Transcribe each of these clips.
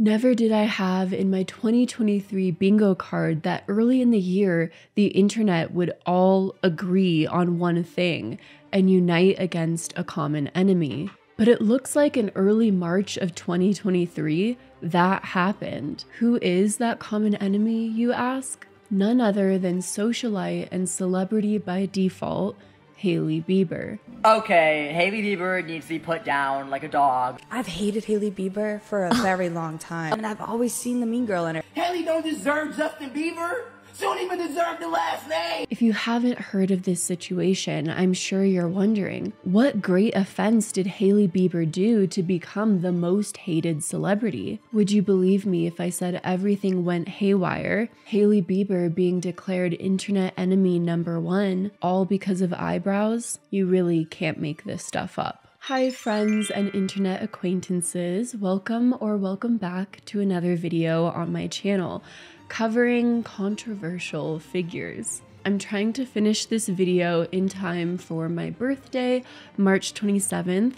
Never did I have in my 2023 bingo card that early in the year, the internet would all agree on one thing and unite against a common enemy. But it looks like in early March of 2023, that happened. Who is that common enemy, you ask? None other than socialite and celebrity by default, Hailey Bieber. Okay, Hailey Bieber needs to be put down like a dog. I've hated Hailey Bieber for a very long time, and I've always seen the mean girl in her. Hailey don't deserve Justin Bieber. Don't even deserve the last name. If you haven't heard of this situation, I'm sure you're wondering what great offense did Hailey Bieber do to become the most hated celebrity? Would you believe me if I said everything went haywire? Hailey Bieber being declared internet enemy number one, all because of eyebrows? You really can't make this stuff up. Hi, friends and internet acquaintances. Welcome or welcome back to another video on my channel covering controversial figures. I'm trying to finish this video in time for my birthday, March 27th.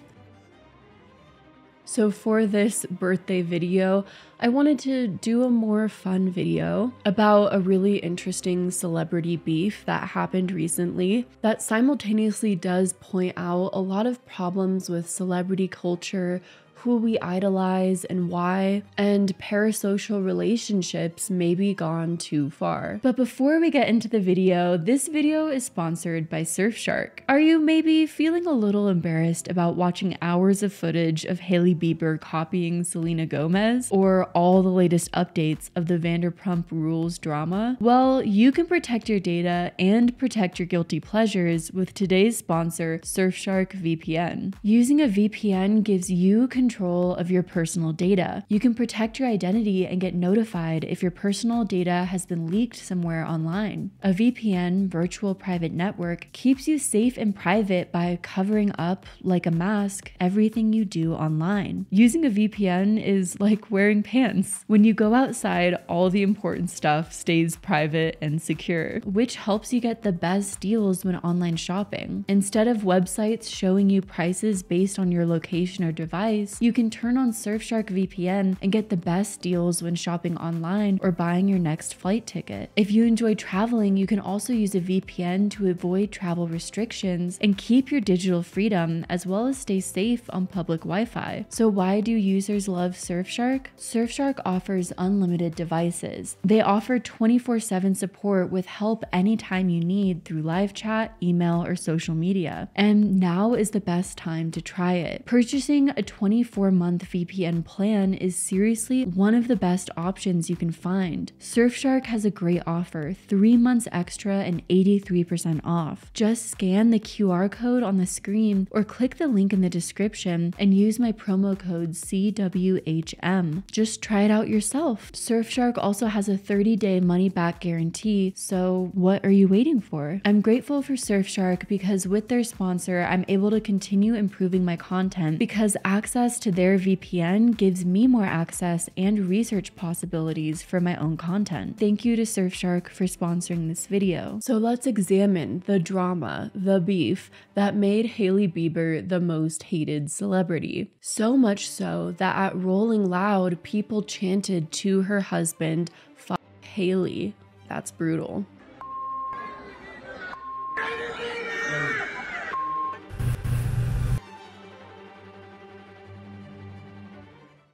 So, for this birthday video, I wanted to do a more fun video about a really interesting celebrity beef that happened recently that simultaneously does point out a lot of problems with celebrity culture, who we idolize and why, and parasocial relationships may be gone too far. But before we get into the video, this video is sponsored by Surfshark. Are you maybe feeling a little embarrassed about watching hours of footage of Hailey Bieber copying Selena Gomez or all the latest updates of the Vanderpump Rules drama? Well, you can protect your data and protect your guilty pleasures with today's sponsor, Surfshark VPN. Using a VPN gives you control control of your personal data. You can protect your identity and get notified if your personal data has been leaked somewhere online. A VPN, virtual private network, keeps you safe and private by covering up, like a mask, everything you do online. Using a VPN is like wearing pants. When you go outside, all the important stuff stays private and secure, which helps you get the best deals when online shopping. Instead of websites showing you prices based on your location or device, you can turn on Surfshark VPN and get the best deals when shopping online or buying your next flight ticket. If you enjoy traveling, you can also use a VPN to avoid travel restrictions and keep your digital freedom as well as stay safe on public Wi Fi. So, why do users love Surfshark? Surfshark offers unlimited devices. They offer 24 7 support with help anytime you need through live chat, email, or social media. And now is the best time to try it. Purchasing a 24 month VPN plan is seriously one of the best options you can find. Surfshark has a great offer 3 months extra and 83% off. Just scan the QR code on the screen or click the link in the description and use my promo code CWHM. Just try it out yourself. Surfshark also has a 30 day money back guarantee, so what are you waiting for? I'm grateful for Surfshark because with their sponsor, I'm able to continue improving my content because access to their VPN gives me more access and research possibilities for my own content. Thank you to Surfshark for sponsoring this video. So let's examine the drama, the beef that made Hailey Bieber the most hated celebrity. So much so that at Rolling Loud, people chanted to her husband, Fuck Hailey. That's brutal.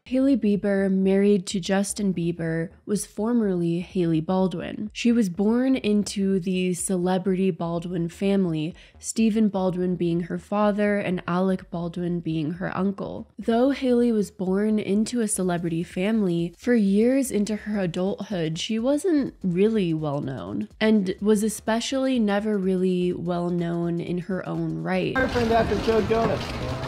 Hailey Bieber, married to Justin Bieber, was formerly Hailey Baldwin. She was born into the celebrity Baldwin family, Stephen Baldwin being her father and Alec Baldwin being her uncle. Though Hailey was born into a celebrity family, for years into her adulthood, she wasn't really well known and was especially never really well known in her own right. Boyfriend after Joe Jonas.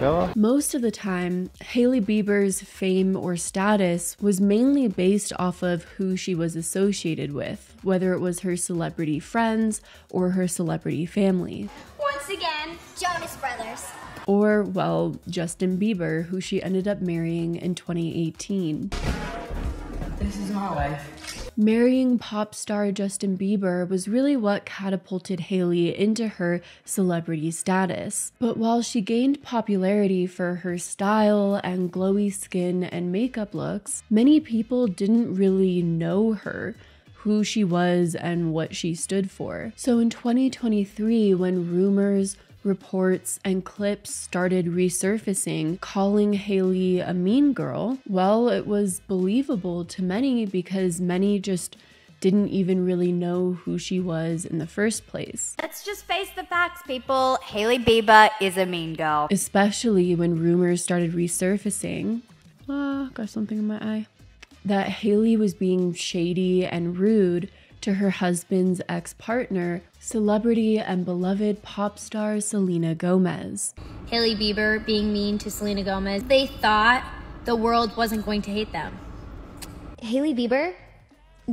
Bella? Most of the time, Hailey Bieber's fame or status was mainly based off of who she was associated with, whether it was her celebrity friends or her celebrity family. Once again, Jonas Brothers. Or, well, Justin Bieber, who she ended up marrying in 2018. This is my life. Marrying pop star Justin Bieber was really what catapulted Hailey into her celebrity status. But while she gained popularity for her style and glowy skin and makeup looks, many people didn't really know her who she was and what she stood for. So in 2023, when rumors, reports, and clips started resurfacing calling Hailey a mean girl, well, it was believable to many because many just didn't even really know who she was in the first place. Let's just face the facts, people. Hailey Bieber is a mean girl. Especially when rumors started resurfacing. Ah, got something in my eye. That Hailey was being shady and rude to her husband's ex partner, celebrity and beloved pop star Selena Gomez. Hailey Bieber being mean to Selena Gomez. They thought the world wasn't going to hate them. Hailey Bieber,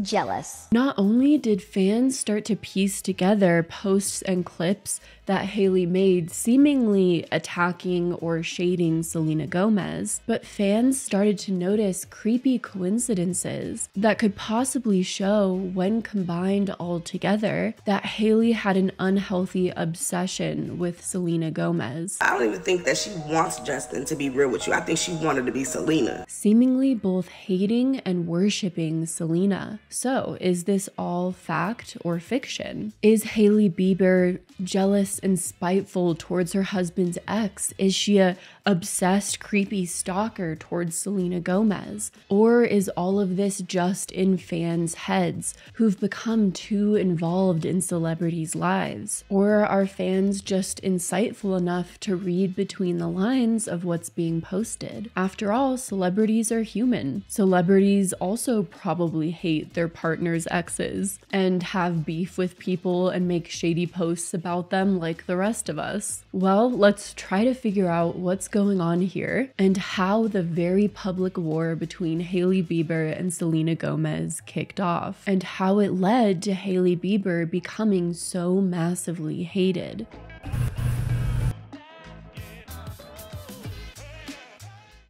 jealous. Not only did fans start to piece together posts and clips that Hailey made seemingly attacking or shading Selena Gomez, but fans started to notice creepy coincidences that could possibly show, when combined all together, that Hailey had an unhealthy obsession with Selena Gomez. I don't even think that she wants Justin to be real with you. I think she wanted to be Selena. Seemingly both hating and worshipping Selena. So, is this all fact or fiction? Is Hailey Bieber jealous and spiteful towards her husband's ex? Is she a obsessed, creepy stalker towards Selena Gomez? Or is all of this just in fans' heads who've become too involved in celebrities' lives? Or are fans just insightful enough to read between the lines of what's being posted? After all, celebrities are human. Celebrities also probably hate their partner's exes and have beef with people and make shady posts about them like the rest of us. Well, let's try to figure out what's going on here and how the very public war between Hailey Bieber and Selena Gomez kicked off, and how it led to Hailey Bieber becoming so massively hated.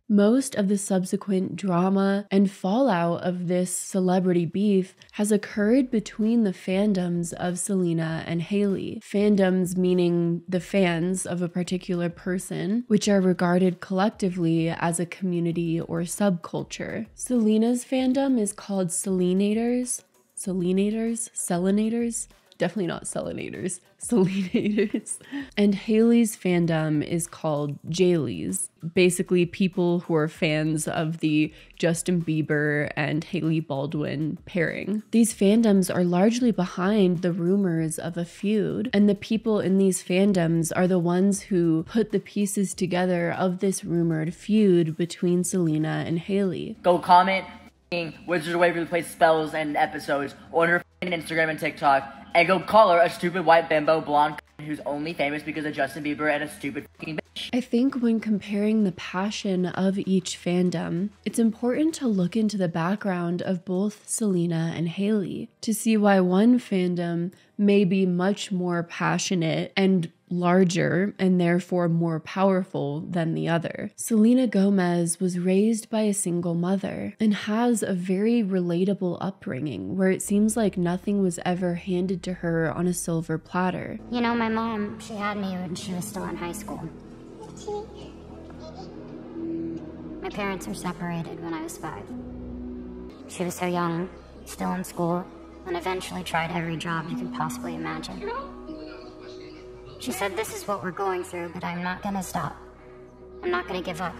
Most of the subsequent drama and fallout of this celebrity beef has occurred between the fandoms of Selena and Hailey. Fandoms meaning the fans of a particular person, which are regarded collectively as a community or subculture. Selena's fandom is called Selenators, Selenators, Selenators definitely not selenators, selenators. And Hailey's fandom is called Jayleys, basically people who are fans of the Justin Bieber and Hailey Baldwin pairing. These fandoms are largely behind the rumors of a feud, and the people in these fandoms are the ones who put the pieces together of this rumored feud between Selena and Hailey. Go comment Wizards of Waverly Place spells and episodes on her Instagram and TikTok, and go call her a stupid white bimbo blonde who's only famous because of Justin Bieber and a stupid fucking bitch. I think when comparing the passion of each fandom, it's important to look into the background of both Selena and Hailey to see why one fandom may be much more passionate and larger and therefore more powerful than the other. Selena Gomez was raised by a single mother and has a very relatable upbringing where it seems like nothing was ever handed to her on a silver platter. You know, my mom, she had me when she was still in high school. My parents were separated when I was five. She was so young, still in school, and eventually tried every job you could possibly imagine. She said, This is what we're going through, but I'm not gonna stop. I'm not gonna give up.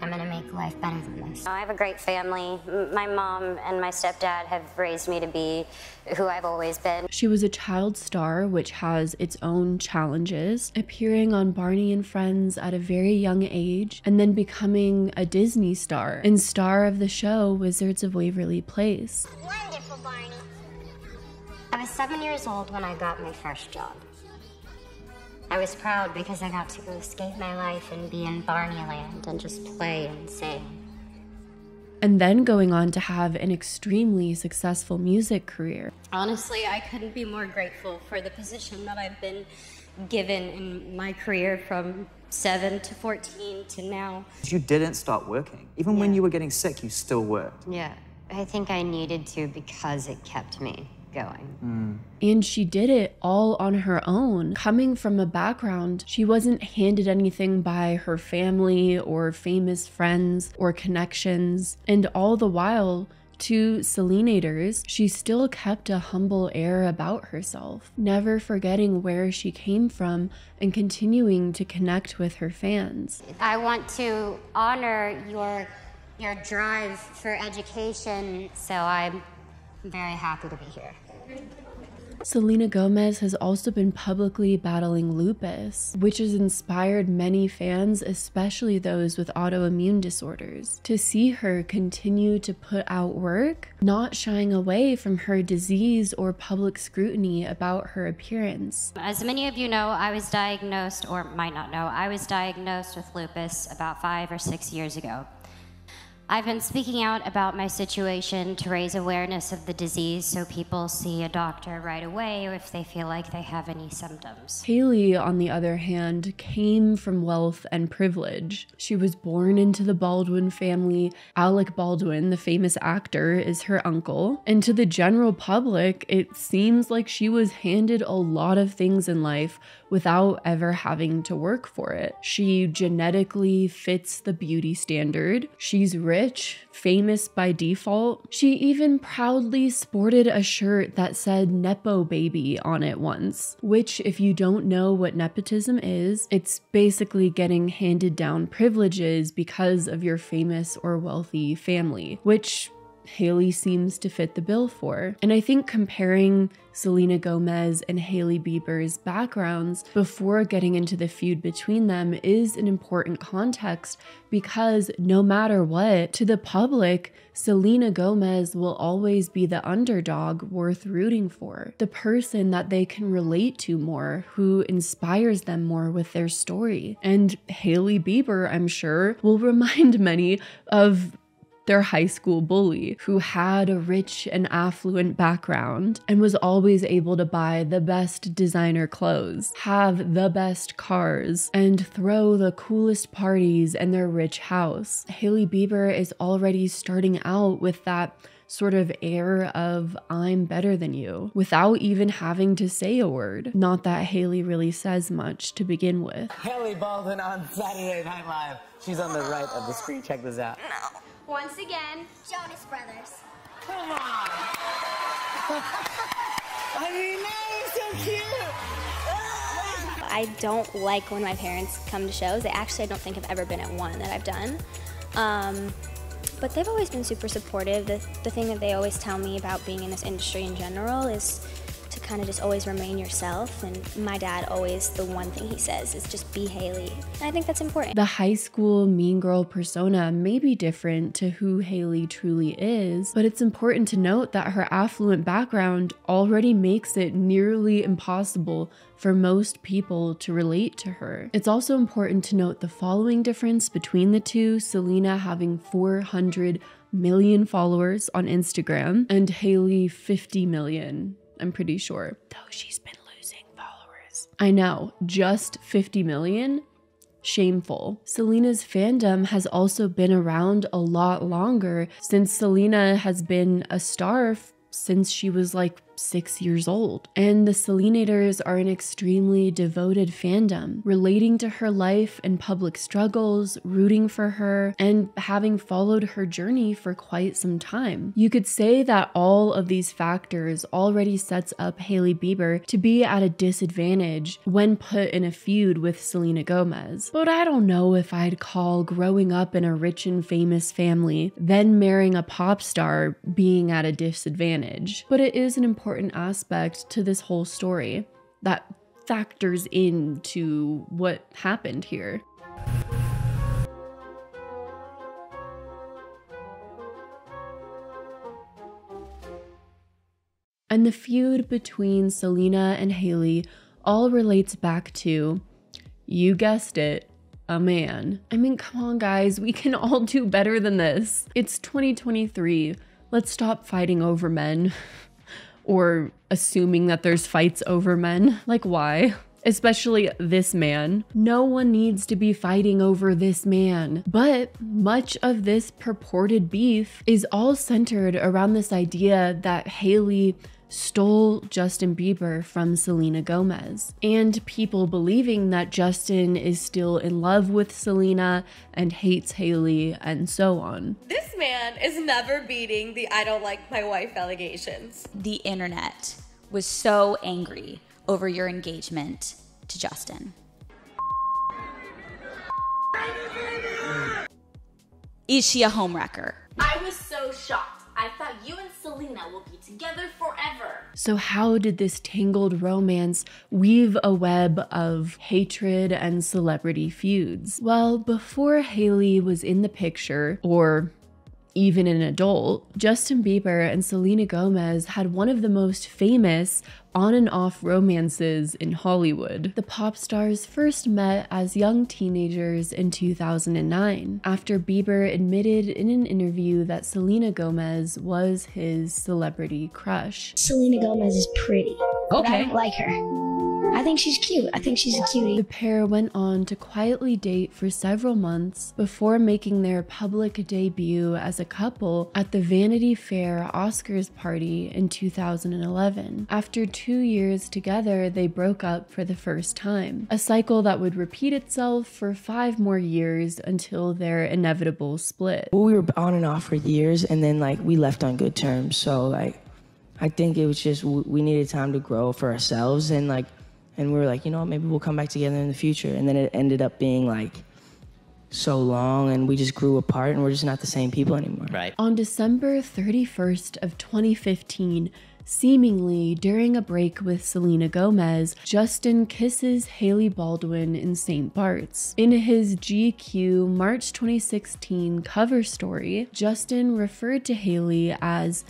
I'm gonna make life better than this. I have a great family. My mom and my stepdad have raised me to be who I've always been. She was a child star, which has its own challenges, appearing on Barney and Friends at a very young age, and then becoming a Disney star and star of the show Wizards of Waverly Place. Wonderful, Barney. I was seven years old when I got my first job. I was proud because I got to go escape my life and be in Barney Land and just play and sing. And then going on to have an extremely successful music career. Honestly, I couldn't be more grateful for the position that I've been given in my career from 7 to 14 to now. You didn't stop working. Even when you were getting sick, you still worked. Yeah, I think I needed to because it kept me going. Mm. And she did it all on her own. Coming from a background, she wasn't handed anything by her family or famous friends or connections. And all the while, to Selenators, she still kept a humble air about herself, never forgetting where she came from and continuing to connect with her fans. I want to honor your your drive for education, so I'm very happy to be here. Selena Gomez has also been publicly battling lupus, which has inspired many fans, especially those with autoimmune disorders, to see her continue to put out work, not shying away from her disease or public scrutiny about her appearance. As many of you know, I was diagnosed, or might not know, I was diagnosed with lupus about five or six years ago. I've been speaking out about my situation to raise awareness of the disease so people see a doctor right away if they feel like they have any symptoms. Hailey, on the other hand, came from wealth and privilege. She was born into the Baldwin family. Alec Baldwin, the famous actor, is her uncle. And to the general public, it seems like she was handed a lot of things in life without ever having to work for it. She genetically fits the beauty standard. She's rich, famous by default. She even proudly sported a shirt that said Nepo Baby on it once, which, if you don't know what nepotism is, it's basically getting handed down privileges because of your famous or wealthy family, which Hailey seems to fit the bill for. And I think comparing Selena Gomez and Hailey Bieber's backgrounds before getting into the feud between them is an important context because no matter what, to the public, Selena Gomez will always be the underdog worth rooting for, the person that they can relate to more, who inspires them more with their story. And Hailey Bieber, I'm sure, will remind many of their high school bully who had a rich and affluent background and was always able to buy the best designer clothes, have the best cars, and throw the coolest parties in their rich house. Hailey Bieber is already starting out with that sort of air of I'm better than you without even having to say a word. Not that Hailey really says much to begin with. Hailey Baldwin on Saturday Night Live. She's on the right of the screen. Check this out. Once again, Jonas Brothers. Come on. I mean, that is so cute. I don't like when my parents come to shows. They actually, I don't think I've ever been at one that I've done. Um, but they've always been super supportive. The, the thing that they always tell me about being in this industry in general is to kind of just always remain yourself. And my dad always, the one thing he says is just be Hailey. And I think that's important. The high school mean girl persona may be different to who Hailey truly is, but it's important to note that her affluent background already makes it nearly impossible for most people to relate to her. It's also important to note the following difference between the two Selena having 400 million followers on Instagram and Hailey 50 million. I'm pretty sure. Though she's been losing followers. I know, just 50 million? Shameful. Selena's fandom has also been around a lot longer since Selena has been a star since she was like six years old. And the Selenators are an extremely devoted fandom, relating to her life and public struggles, rooting for her, and having followed her journey for quite some time. You could say that all of these factors already sets up Hailey Bieber to be at a disadvantage when put in a feud with Selena Gomez. But I don't know if I'd call growing up in a rich and famous family, then marrying a pop star being at a disadvantage. But it is an important aspect to this whole story that factors into what happened here. And the feud between Selena and Hailey all relates back to, you guessed it, a man. I mean, come on, guys, we can all do better than this. It's 2023. Let's stop fighting over men or assuming that there's fights over men. Like, why? especially this man. No one needs to be fighting over this man. But much of this purported beef is all centered around this idea that Hailey stole Justin Bieber from Selena Gomez, and people believing that Justin is still in love with Selena and hates Hailey, and so on. This man is never beating the I don't like my wife allegations. The internet was so angry over your engagement to Justin. Is she a homewrecker? I was so shocked. I thought you and Selena will be together forever. So, how did this tangled romance weave a web of hatred and celebrity feuds? Well, before Hailey was in the picture, or even an adult, Justin Bieber and Selena Gomez had one of the most famous on and off romances in Hollywood. The pop stars first met as young teenagers in 2009, after Bieber admitted in an interview that Selena Gomez was his celebrity crush. Selena Gomez is pretty. but I Okay. don't like her. I think she's cute. I think she's a cutie. The pair went on to quietly date for several months before making their public debut as a couple at the Vanity Fair Oscars party in 2011. After two years together, they broke up for the first time, a cycle that would repeat itself for five more years until their inevitable split. Well, we were on and off for years, and then like we left on good terms. So like, I think it was just we needed time to grow for ourselves, and like, and we were like, you know, what, maybe we'll come back together in the future. And then it ended up being like so long, and we just grew apart, and we're just not the same people anymore. Right. On December 31st of 2015, seemingly during a break with Selena Gomez, Justin kisses Hailey Baldwin in St. Bart's. In his GQ March 2016 cover story, Justin referred to Hailey as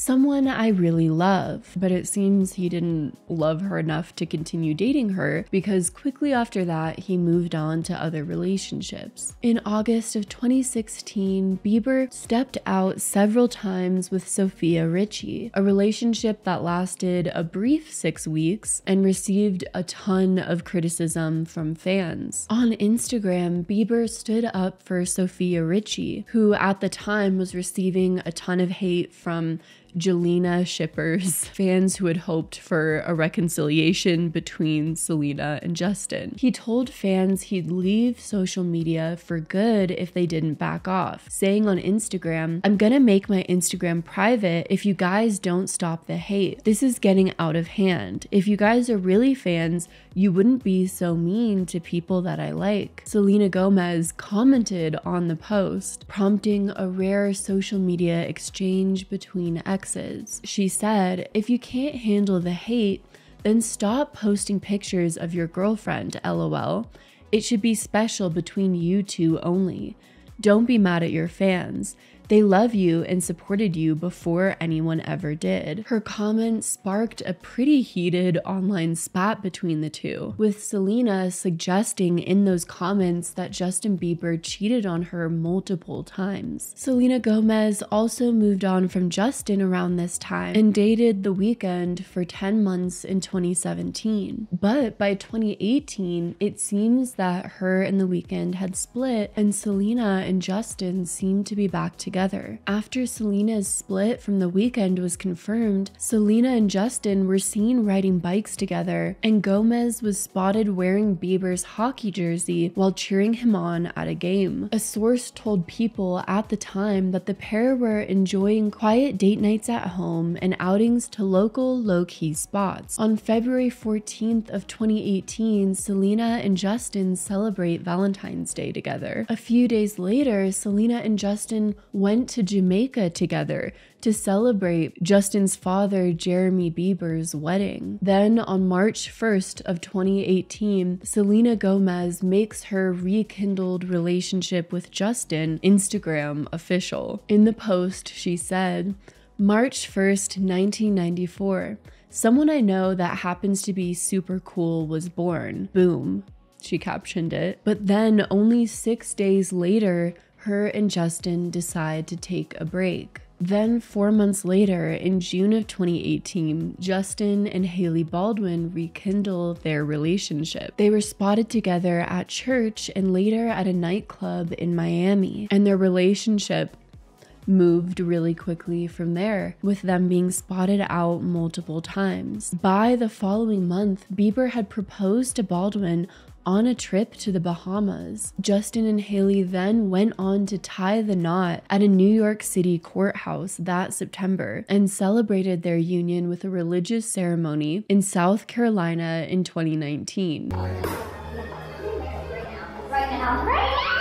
someone I really love, but it seems he didn't love her enough to continue dating her because quickly after that, he moved on to other relationships. In August of 2016, Bieber stepped out several times with Sofia Richie, a relationship that lasted a brief six weeks and received a ton of criticism from fans. On Instagram, Bieber stood up for Sofia Richie, who at the time was receiving a ton of hate from Jelena shippers, fans who had hoped for a reconciliation between Selena and Justin. He told fans he'd leave social media for good if they didn't back off, saying on Instagram, I'm gonna make my Instagram private if you guys don't stop the hate. This is getting out of hand. If you guys are really fans, you wouldn't be so mean to people that I like. Selena Gomez commented on the post, prompting a rare social media exchange between exes. She said, If you can't handle the hate, then stop posting pictures of your girlfriend, lol. It should be special between you two only. Don't be mad at your fans. They love you and supported you before anyone ever did. Her comment sparked a pretty heated online spat between the two, with Selena suggesting in those comments that Justin Bieber cheated on her multiple times. Selena Gomez also moved on from Justin around this time and dated The Weeknd for 10 months in 2017. But by 2018, it seems that her and The Weeknd had split and Selena and Justin seemed to be back together. After Selena's split from The Weeknd was confirmed, Selena and Justin were seen riding bikes together, and Gomez was spotted wearing Bieber's hockey jersey while cheering him on at a game. A source told people at the time that the pair were enjoying quiet date nights at home and outings to local low-key spots. On February 14th of 2018, Selena and Justin celebrate Valentine's Day together. A few days later, Selena and Justin went to Jamaica together to celebrate Justin's father, Jeremy Bieber's wedding. Then on March 1st of 2018, Selena Gomez makes her rekindled relationship with Justin Instagram official. In the post, she said, March 1st, 1994. Someone I know that happens to be super cool was born. Boom. She captioned it. But then, only six days later, her and Justin decide to take a break. Then, four months later, in June of 2018, Justin and Hailey Baldwin rekindle their relationship. They were spotted together at church and later at a nightclub in Miami, and their relationship moved really quickly from there, with them being spotted out multiple times. By the following month, Bieber had proposed to Baldwin on a trip to the Bahamas. Justin and Hailey then went on to tie the knot at a New York City courthouse that September and celebrated their union with a religious ceremony in South Carolina in 2019. Right now. Right now.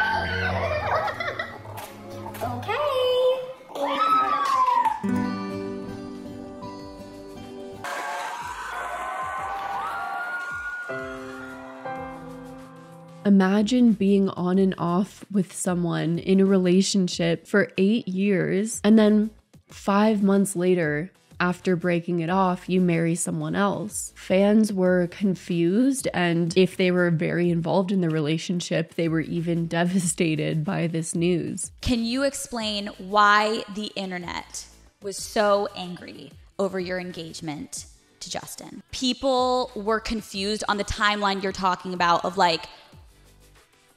Imagine being on and off with someone in a relationship for eight years, and then five months later, after breaking it off, you marry someone else. Fans were confused, and if they were very involved in the relationship, they were even devastated by this news. Can you explain why the internet was so angry over your engagement to Justin? People were confused on the timeline you're talking about of like,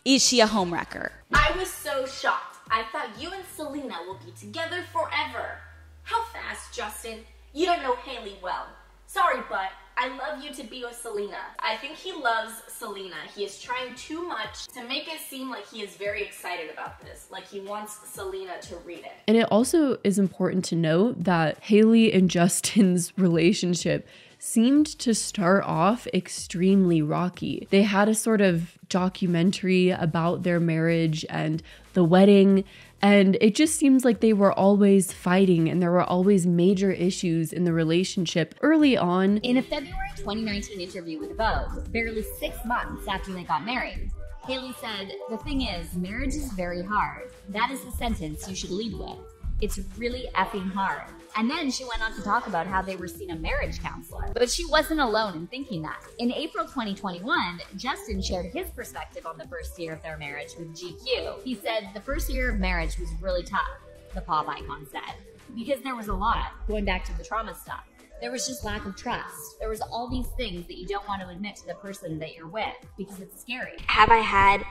is she a homewrecker? I was so shocked. I thought you and Selena will be together forever. How fast, Justin? You don't know Hailey well. Sorry, but I love you to be with Selena. I think he loves Selena. He is trying too much to make it seem like he is very excited about this, like he wants Selena to read it. And it also is important to note that Hailey and Justin's relationship seemed to start off extremely rocky. They had a sort of documentary about their marriage and the wedding. And it just seems like they were always fighting and there were always major issues in the relationship early on. In a February 2019 interview with Vogue, barely six months after they got married, Hailey said, The thing is, marriage is very hard. That is the sentence you should lead with. It's really effing hard. And then she went on to talk about how they were seeing a marriage counselor. But she wasn't alone in thinking that. In April 2021, Justin shared his perspective on the first year of their marriage with GQ. He said, The first year of marriage was really tough, the pop icon said, because there was a lot, going back to the trauma stuff. There was just lack of trust. There was all these things that you don't want to admit to the person that you're with because it's scary. Have I had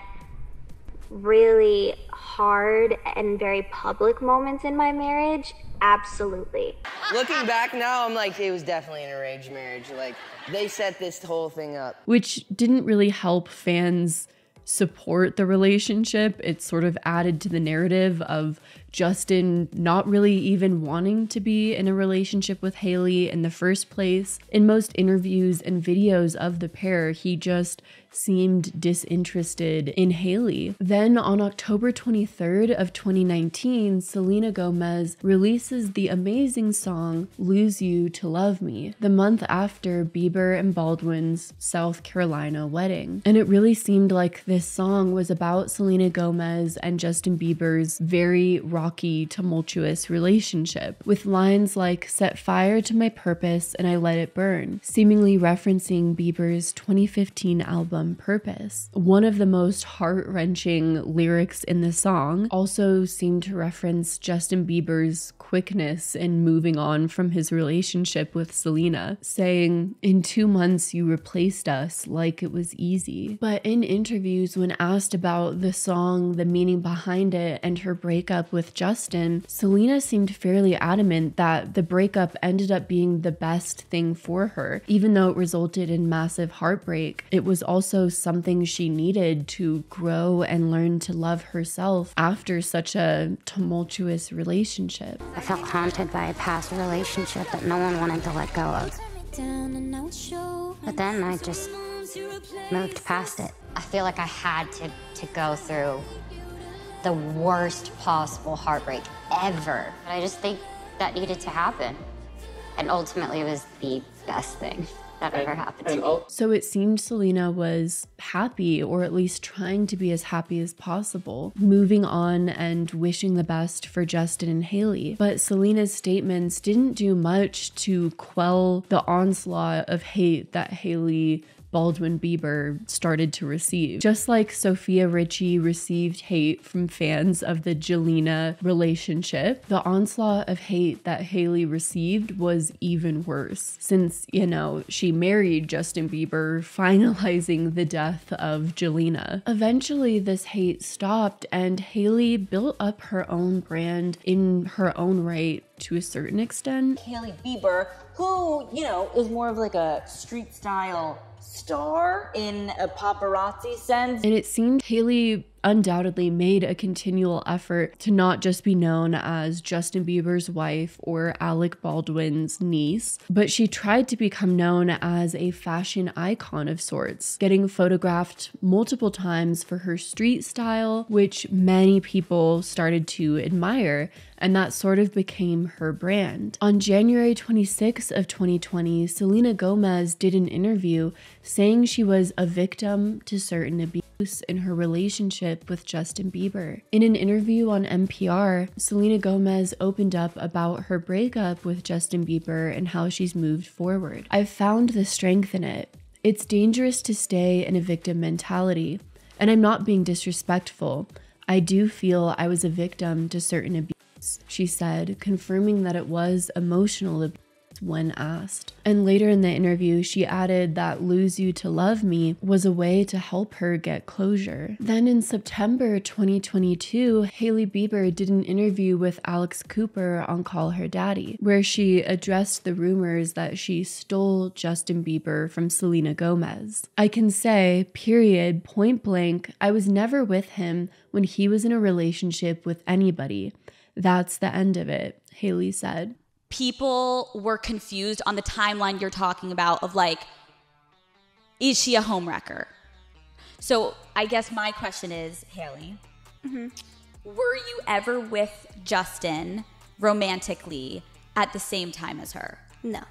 really hard and very public moments in my marriage? Absolutely. Looking back now, I'm like, it was definitely an arranged marriage. Like, they set this whole thing up. which didn't really help fans support the relationship. It sort of added to the narrative of Justin not really even wanting to be in a relationship with Hailey in the first place. In most interviews and videos of the pair, he just seemed disinterested in Hailey. Then on October 23rd of 2019, Selena Gomez releases the amazing song Lose You to Love Me, the month after Bieber and Baldwin's South Carolina wedding. And it really seemed like this song was about Selena Gomez and Justin Bieber's very rocky, tumultuous relationship, with lines like set fire to my purpose and I let it burn, seemingly referencing Bieber's 2015 album Purpose. One of the most heart wrenching lyrics in the song also seemed to reference Justin Bieber's quickness in moving on from his relationship with Selena, saying, In two months, you replaced us like it was easy. But in interviews, when asked about the song, the meaning behind it, and her breakup with Justin, Selena seemed fairly adamant that the breakup ended up being the best thing for her. Even though it resulted in massive heartbreak, it was also something she needed to grow and learn to love herself after such a tumultuous relationship. I felt haunted by a past relationship that no one wanted to let go of. But then I just moved past it. I feel like I had to, to go through the worst possible heartbreak ever. But I just think that needed to happen. And ultimately, it was the best thing that ever happened to me. So it seemed Selena was happy, or at least trying to be as happy as possible, moving on and wishing the best for Justin and Hailey. But Selena's statements didn't do much to quell the onslaught of hate that Hailey Baldwin Bieber started to receive. Just like Sofia Richie received hate from fans of the Jelena relationship, the onslaught of hate that Hailey received was even worse since, you know, she married Justin Bieber, finalizing the death of Jelena. Eventually, this hate stopped and Hailey built up her own brand in her own right to a certain extent. Hailey Bieber, who, you know, is more of like a street style star in a paparazzi sense. And it seemed Hailey undoubtedly made a continual effort to not just be known as Justin Bieber's wife or Alec Baldwin's niece, but she tried to become known as a fashion icon of sorts, getting photographed multiple times for her street style, which many people started to admire and that sort of became her brand. On January 26 of 2020, Selena Gomez did an interview saying she was a victim to certain abuse in her relationship with Justin Bieber. In an interview on NPR, Selena Gomez opened up about her breakup with Justin Bieber and how she's moved forward. I've found the strength in it. It's dangerous to stay in a victim mentality, and I'm not being disrespectful. I do feel I was a victim to certain abuse she said, confirming that it was emotional abuse when asked. And later in the interview, she added that Lose You to Love Me was a way to help her get closure. Then in September 2022, Hailey Bieber did an interview with Alex Cooper on Call Her Daddy, where she addressed the rumors that she stole Justin Bieber from Selena Gomez. I can say, period, point blank, I was never with him when he was in a relationship with anybody. That's the end of it, Hailey said. People were confused on the timeline you're talking about of like, is she a homewrecker? So I guess my question is, Hailey, Mm-hmm. were you ever with Justin romantically at the same time as her? No.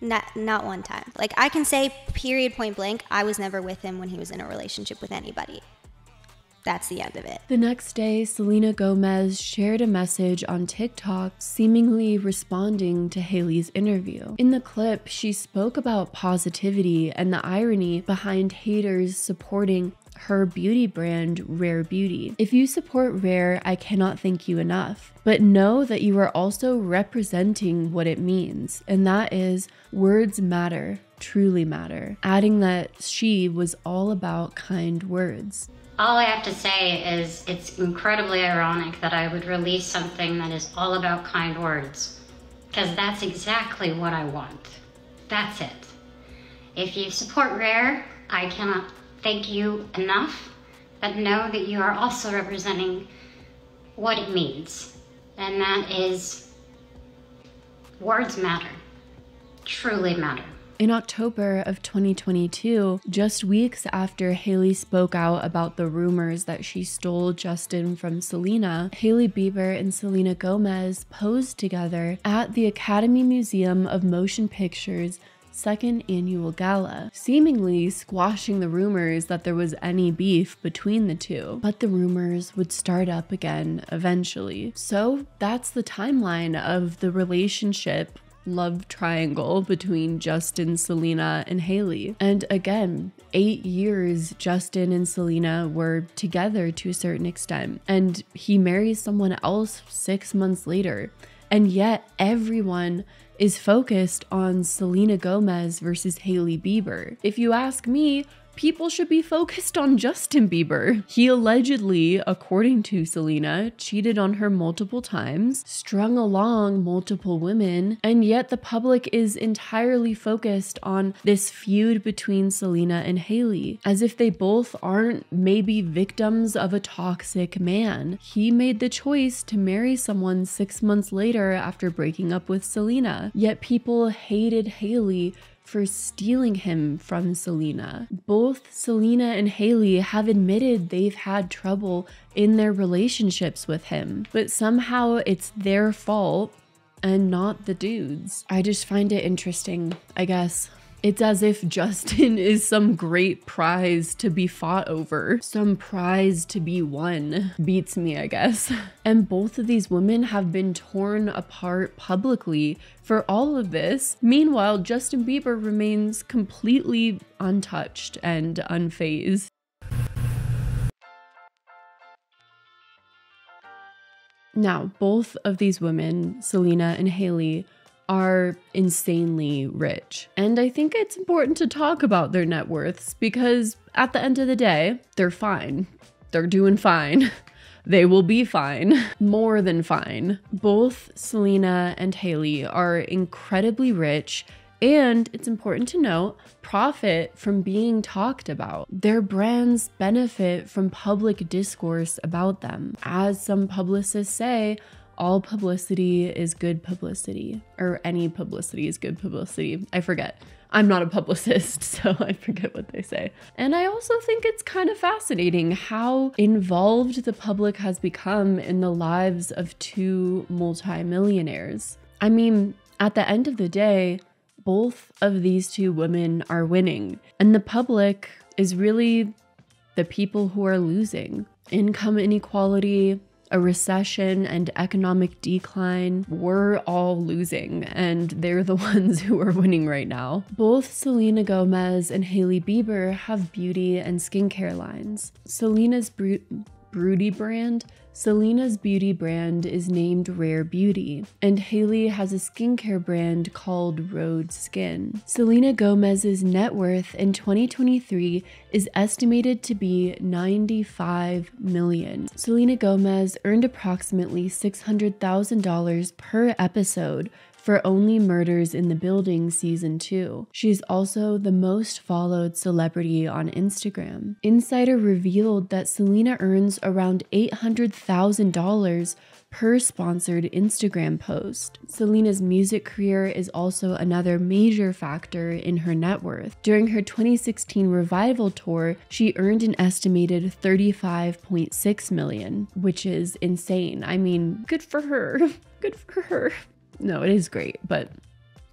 Not not one time. Like I can say period point blank, I was never with him when he was in a relationship with anybody. That's the end of it. The next day, Selena Gomez shared a message on TikTok seemingly responding to Hailey's interview. In the clip, she spoke about positivity and the irony behind haters supporting her beauty brand, Rare Beauty. If you support Rare, I cannot thank you enough. But know that you are also representing what it means, and that is words matter, truly matter. Adding that she was all about kind words. All I have to say is it's incredibly ironic that I would release something that is all about kind words. Because that's exactly what I want. That's it. If you support Rare, I cannot thank you enough, but know that you are also representing what it means. And that is words matter, truly matter. In October of 2022, just weeks after Hailey spoke out about the rumors that she stole Justin from Selena, Hailey Bieber and Selena Gomez posed together at the Academy Museum of Motion Pictures second annual gala, seemingly squashing the rumors that there was any beef between the two. But the rumors would start up again eventually. So that's the timeline of the relationship love triangle between Justin, Selena, and Hailey. And again, eight years Justin and Selena were together to a certain extent. And he marries someone else six months later. And yet, everyone is focused on Selena Gomez versus Hailey Bieber. If you ask me, people should be focused on Justin Bieber. He allegedly, according to Selena, cheated on her multiple times, strung along multiple women, and yet the public is entirely focused on this feud between Selena and Hailey, as if they both aren't maybe victims of a toxic man. He made the choice to marry someone six months later after breaking up with Selena, yet people hated Hailey for stealing him from Selena. Both Selena and Hailey have admitted they've had trouble in their relationships with him, but somehow it's their fault and not the dude's. I just find it interesting, I guess. It's as if Justin is some great prize to be fought over, some prize to be won. Beats me, I guess. And both of these women have been torn apart publicly for all of this. Meanwhile, Justin Bieber remains completely untouched and unfazed. Now, both of these women, Selena and Hailey, are insanely rich. And I think it's important to talk about their net worths because at the end of the day, they're fine. They're doing fine. They will be fine. More than fine. Both Selena and Hailey are incredibly rich and it's important to note, profit from being talked about. Their brands benefit from public discourse about them. As some publicists say, all publicity is good publicity, or any publicity is good publicity. I forget. I'm not a publicist, so I forget what they say. And I also think it's kind of fascinating how involved the public has become in the lives of two multimillionaires. I mean, at the end of the day, both of these two women are winning, and the public is really the people who are losing. Income inequality, a recession and economic decline, we're all losing, and they're the ones who are winning right now. Both Selena Gomez and Hailey Bieber have beauty and skincare lines. Selena's Bru- Broody brand Selena's beauty brand is named Rare Beauty, and Hailey has a skincare brand called Rhode Skin. Selena Gomez's net worth in 2023 is estimated to be 95 million. Selena Gomez earned approximately $600,000 per episode for Only Murders in the Building Season 2. She's also the most followed celebrity on Instagram. Insider revealed that Selena earns around $800,000 per sponsored Instagram post. Selena's music career is also another major factor in her net worth. During her 2016 revival tour, she earned an estimated 35.6 million, which is insane. I mean, good for her. Good for her. No, it is great, but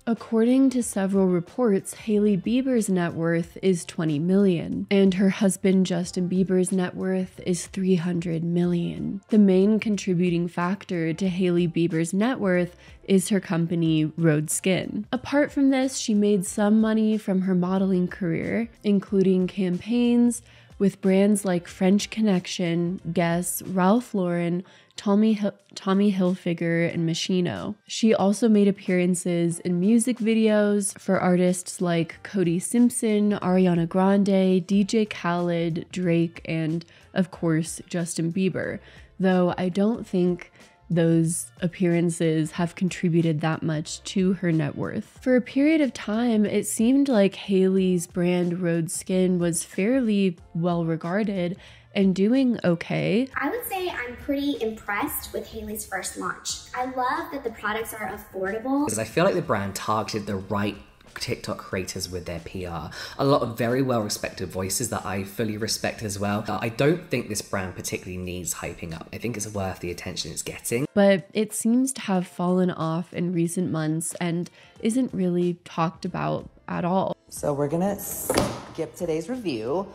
According to several reports, Hailey Bieber's net worth is 20 million, and her husband Justin Bieber's net worth is 300 million. The main contributing factor to Hailey Bieber's net worth is her company Rhode Skin. Apart from this, she made some money from her modeling career, including campaigns with brands like French Connection, Guess, Ralph Lauren, Tommy, Tommy Hilfiger, and Moschino. She also made appearances in music videos for artists like Cody Simpson, Ariana Grande, DJ Khaled, Drake, and of course, Justin Bieber. Though I don't think those appearances have contributed that much to her net worth. For a period of time, it seemed like Hailey's brand Rhode Skin was fairly well regarded and doing okay. I would say I'm pretty impressed with Hailey's first launch. I love that the products are affordable. Because I feel like the brand targeted the right TikTok creators with their PR. A lot of very well respected voices that I fully respect as well. I don't think this brand particularly needs hyping up. I think it's worth the attention it's getting. But it seems to have fallen off in recent months and isn't really talked about at all. So we're gonna skip today's review.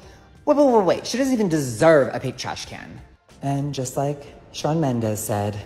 Wait, wait, wait, wait. She doesn't even deserve a pink trash can. And just like Shawn Mendes said,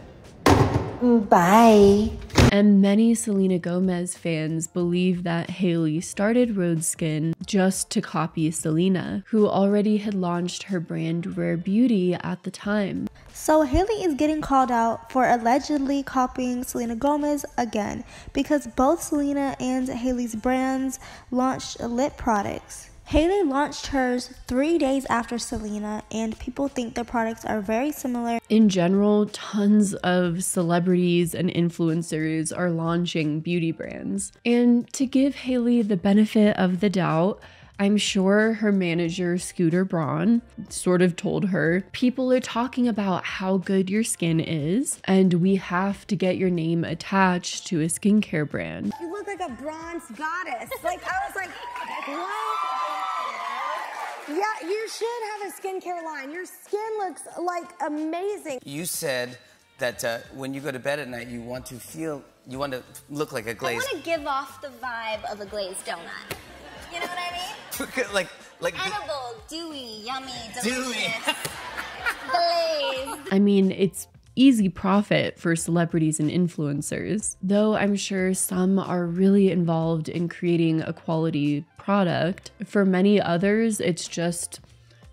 bye. And many Selena Gomez fans believe that Hailey started Rhode Skin just to copy Selena, who already had launched her brand Rare Beauty at the time. So Hailey is getting called out for allegedly copying Selena Gomez again because both Selena and Hailey's brands launched lip products. Hailey launched hers three days after Selena, and people think the products are very similar. In general, tons of celebrities and influencers are launching beauty brands. And to give Hailey the benefit of the doubt, I'm sure her manager, Scooter Braun, sort of told her people are talking about how good your skin is, and we have to get your name attached to a skincare brand. You look like a bronze goddess. Like, I was like, what? Yeah, you should have a skincare line. Your skin looks like amazing. You said that uh, when you go to bed at night, you want to feel, you want to look like a glazed. I want to give off the vibe of a glazed donut. You know what I mean? like, like. Edible, dewy, yummy, Dewy. delicious. Glaze. I mean, it's easy profit for celebrities and influencers, though I'm sure some are really involved in creating a quality product. For many others, it's just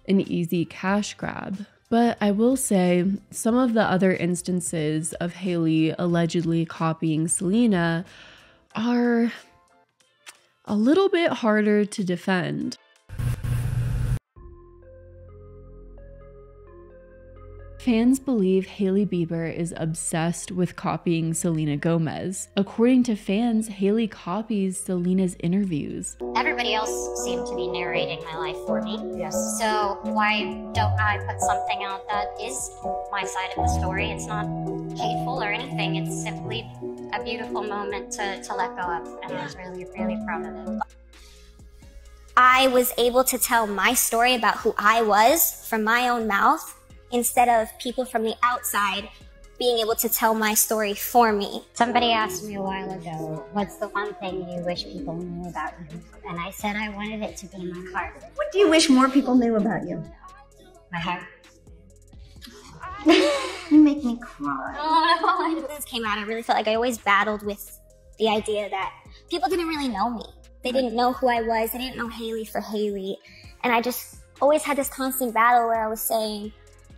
an easy cash grab. But I will say, some of the other instances of Hailey allegedly copying Selena are a little bit harder to defend. Fans believe Hailey Bieber is obsessed with copying Selena Gomez. According to fans, Hailey copies Selena's interviews. Everybody else seemed to be narrating my life for me. Yes. So why don't I put something out that is my side of the story? It's not hateful or anything. It's simply a beautiful moment to, to let go of. And I was really, really proud of it. I was able to tell my story about who I was from my own mouth instead of people from the outside being able to tell my story for me. Somebody asked me a while ago, what's the one thing you wish people knew about you? And I said I wanted it to be my heart. What do you wish more people knew about you? My heart. You make me cry. Oh, when this came out, I really felt like I always battled with the idea that people didn't really know me. They didn't know who I was. They didn't know Hailey for Hailey. And I just always had this constant battle where I was saying,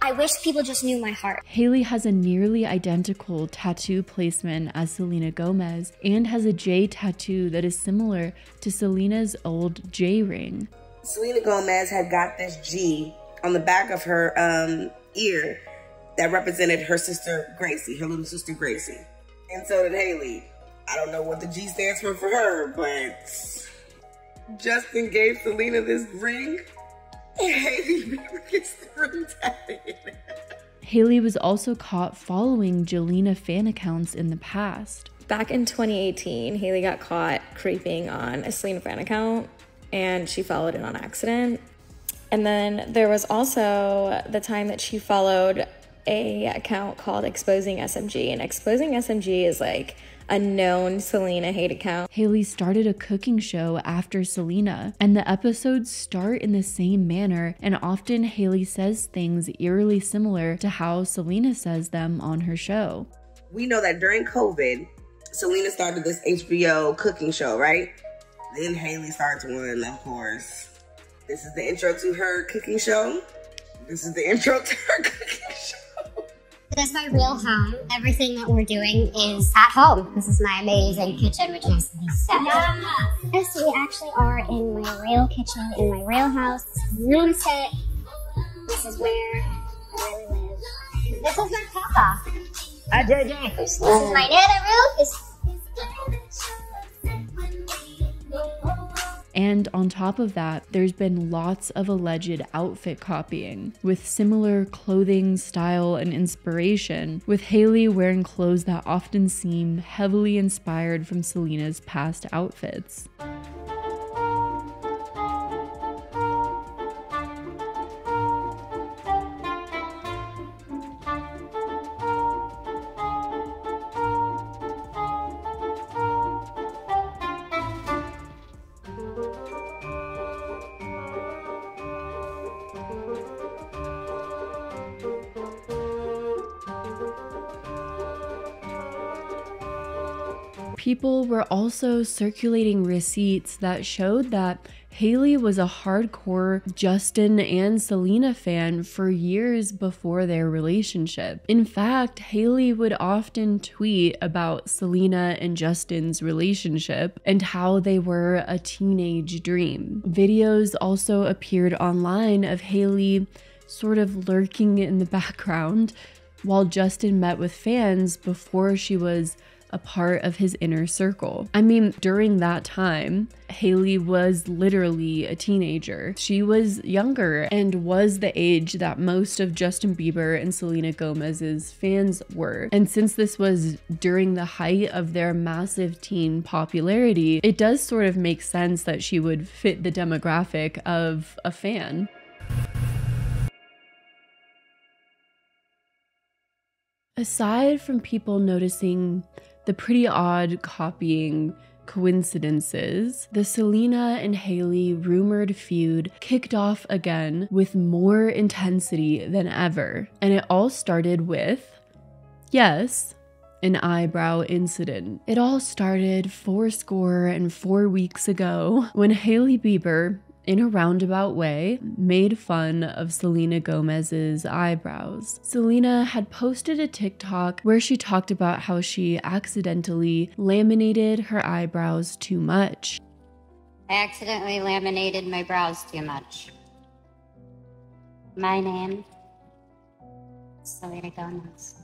I wish people just knew my heart. Hailey has a nearly identical tattoo placement as Selena Gomez and has a J tattoo that is similar to Selena's old J ring. Selena Gomez had got this G on the back of her um, ear that represented her sister Gracie, her little sister Gracie. And so did Hailey. I don't know what the G stands for for her, but Justin gave Selena this ring. Hailey was also caught following Jelena fan accounts in the past. Back in 2018, Hailey got caught creeping on a Selena fan account and she followed it on accident. And then there was also the time that she followed a account called Exposing SMG and Exposing SMG is like a known Selena hate account. Hailey started a cooking show after Selena, and the episodes start in the same manner, and often Hailey says things eerily similar to how Selena says them on her show. We know that during COVID, Selena started this HBO cooking show, right? Then Hailey starts one, of course. This is the intro to her cooking show. This is the intro to her cooking show. This is my real home. Everything that we're doing is at home. This is my amazing kitchen, which is the set. Yes, we actually are in my real kitchen, in my real house. Room set. This is where I really live. This is my papa. I did This is my nana room. And on top of that, there's been lots of alleged outfit copying, with similar clothing, style, and inspiration, with Hailey wearing clothes that often seem heavily inspired from Selena's past outfits. People were also circulating receipts that showed that Hailey was a hardcore Justin and Selena fan for years before their relationship. In fact, Hailey would often tweet about Selena and Justin's relationship and how they were a teenage dream. Videos also appeared online of Hailey sort of lurking in the background while Justin met with fans before she was a part of his inner circle. I mean, during that time, Hailey was literally a teenager. She was younger and was the age that most of Justin Bieber and Selena Gomez's fans were. And since this was during the height of their massive teen popularity, it does sort of make sense that she would fit the demographic of a fan. Aside from people noticing the pretty odd copying coincidences, the Selena and Hailey rumored feud kicked off again with more intensity than ever. And it all started with, yes, an eyebrow incident. It all started four score and four weeks ago when Hailey Bieber, in a roundabout way, made fun of Selena Gomez's eyebrows. Selena had posted a TikTok where she talked about how she accidentally laminated her eyebrows too much. I accidentally laminated my brows too much. My name, Selena Gomez.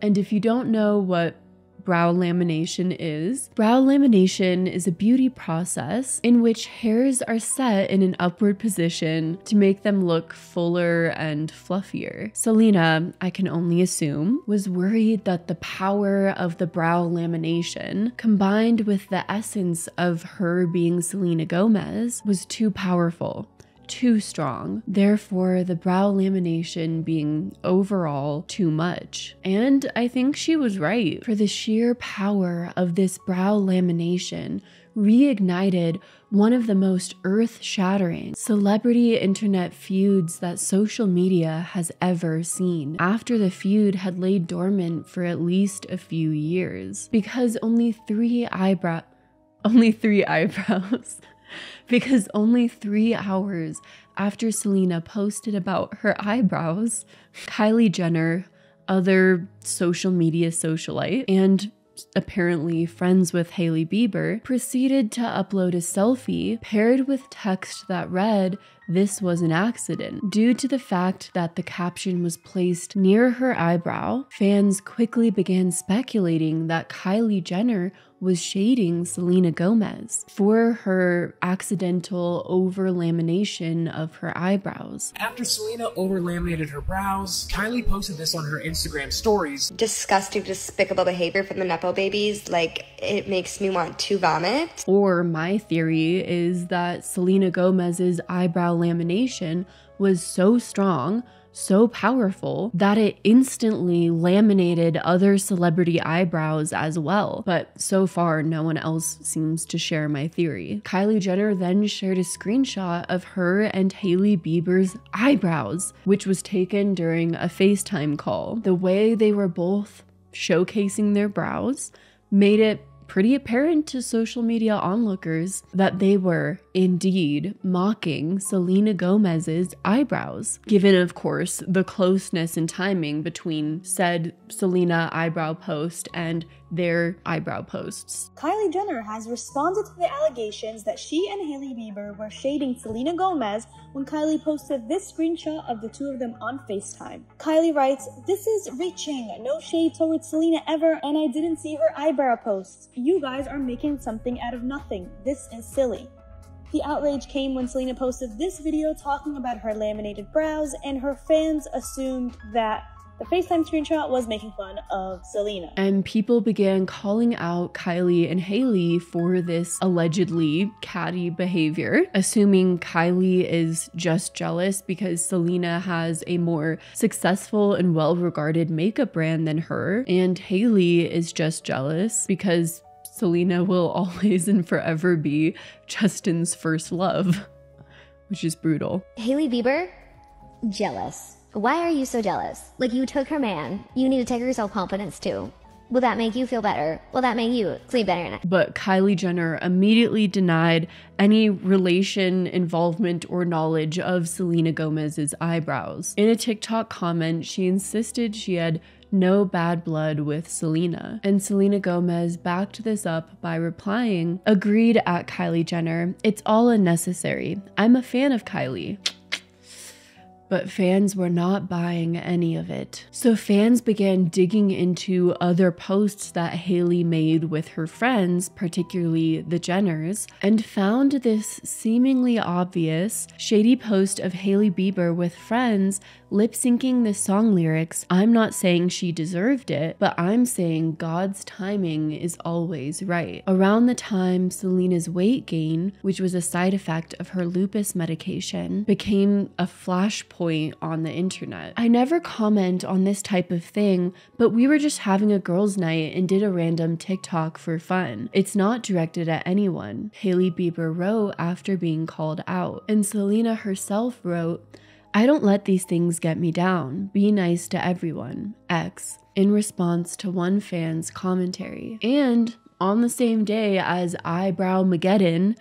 And if you don't know what brow lamination is, brow lamination is a beauty process in which hairs are set in an upward position to make them look fuller and fluffier. Selena, I can only assume, was worried that the power of the brow lamination, combined with the essence of her being Selena Gomez, was too powerful too strong, therefore, the brow lamination being overall too much. And I think she was right, for the sheer power of this brow lamination reignited one of the most earth shattering celebrity internet feuds that social media has ever seen, after the feud had laid dormant for at least a few years. Because only three eyebrow only three eyebrows because only three hours after Selena posted about her eyebrows, Kylie Jenner, other social media socialite, and apparently friends with Hailey Bieber, proceeded to upload a selfie paired with text that read, This was an accident. Due to the fact that the caption was placed near her eyebrow, fans quickly began speculating that Kylie Jenner was shading Selena Gomez for her accidental over lamination of her eyebrows. After Selena over laminated her brows, Kylie posted this on her Instagram stories. Disgusting, despicable behavior from the Nepo babies. Like, it makes me want to vomit. Or my theory is that Selena Gomez's eyebrow lamination was so strong so powerful that it instantly laminated other celebrity eyebrows as well. But so far, no one else seems to share my theory. Kylie Jenner then shared a screenshot of her and Hailey Bieber's eyebrows, which was taken during a FaceTime call. The way they were both showcasing their brows made it pretty apparent to social media onlookers that they were indeed mocking Selena Gomez's eyebrows, given, of course, the closeness and timing between said Selena eyebrow post and their eyebrow posts. Kylie Jenner has responded to the allegations that she and Hailey Bieber were shading Selena Gomez when Kylie posted this screenshot of the two of them on FaceTime. Kylie writes, This is reaching. No shade towards Selena ever, and I didn't see her eyebrow posts. You guys are making something out of nothing. This is silly. The outrage came when Selena posted this video talking about her laminated brows, and her fans assumed that the FaceTime screenshot was making fun of Selena. And people began calling out Kylie and Hailey for this allegedly catty behavior, assuming Kylie is just jealous because Selena has a more successful and well regarded makeup brand than her, and Hailey is just jealous because Selena will always and forever be Justin's first love, which is brutal. Hailey Bieber, jealous. Why are you so jealous? Like, you took her man. You need to take her self confidence too. Will that make you feel better? Will that make you sleep better? But Kylie Jenner immediately denied any relation, involvement, or knowledge of Selena Gomez's eyebrows. In a TikTok comment, she insisted she had no bad blood with Selena. And Selena Gomez backed this up by replying, Agreed at Kylie Jenner. It's all unnecessary. I'm a fan of Kylie but fans were not buying any of it. So fans began digging into other posts that Hailey made with her friends, particularly the Jenners, and found this seemingly obvious, shady post of Hailey Bieber with friends lip syncing the song lyrics. I'm not saying she deserved it, but I'm saying God's timing is always right. Around the time Selena's weight gain, which was a side effect of her lupus medication, became a flashpoint on the internet. I never comment on this type of thing, but we were just having a girls' night and did a random TikTok for fun. It's not directed at anyone, Hailey Bieber wrote after being called out. And Selena herself wrote, I don't let these things get me down. Be nice to everyone. X. In response to one fan's commentary. And on the same day as Eyebrow Mageddon,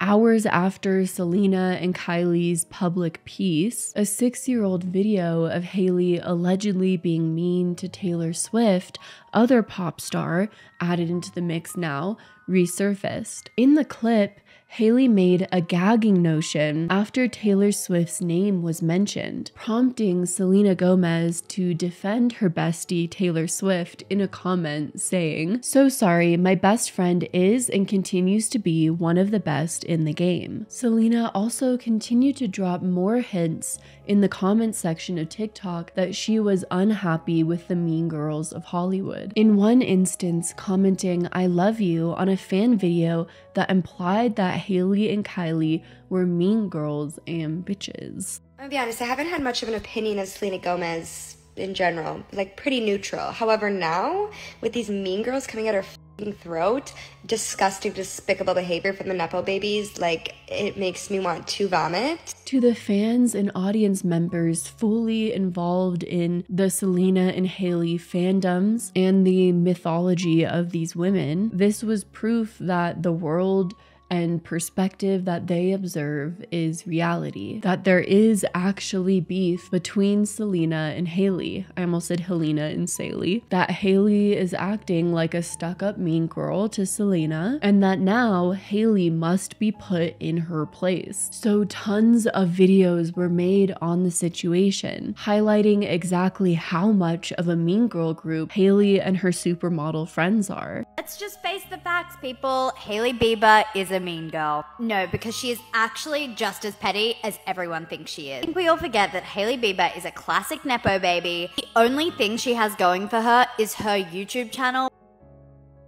hours after Selena and Kylie's public piece, a six year old video of Hailey allegedly being mean to Taylor Swift, other pop star, added into the mix now, resurfaced. In the clip, Hailey made a gagging notion after Taylor Swift's name was mentioned, prompting Selena Gomez to defend her bestie Taylor Swift in a comment saying, So sorry, my best friend is and continues to be one of the best in the game. Selena also continued to drop more hints in the comment section of TikTok that she was unhappy with the Mean Girls of Hollywood. In one instance, commenting, I love you on a fan video that implied that Hailey and Kylie were mean girls and bitches. Gonna be honest, I haven't had much of an opinion of Selena Gomez in general, like pretty neutral. However, now with these mean girls coming out her throat, disgusting, despicable behavior from the Nepo babies, like it makes me want to vomit. To the fans and audience members fully involved in the Selena and hailey fandoms and the mythology of these women, this was proof that the world and perspective that they observe is reality. That there is actually beef between Selena and Hailey. I almost said Helena and Saley. That Hailey is acting like a stuck up mean girl to Selena, and that now Hailey must be put in her place. So, tons of videos were made on the situation, highlighting exactly how much of a mean girl group Hailey and her supermodel friends are. Let's just face the facts, people. Hailey Bieber is a mean girl. No, because she is actually just as petty as everyone thinks she is. I think we all forget that Hailey Bieber is a classic Nepo baby. The only thing she has going for her is her YouTube channel.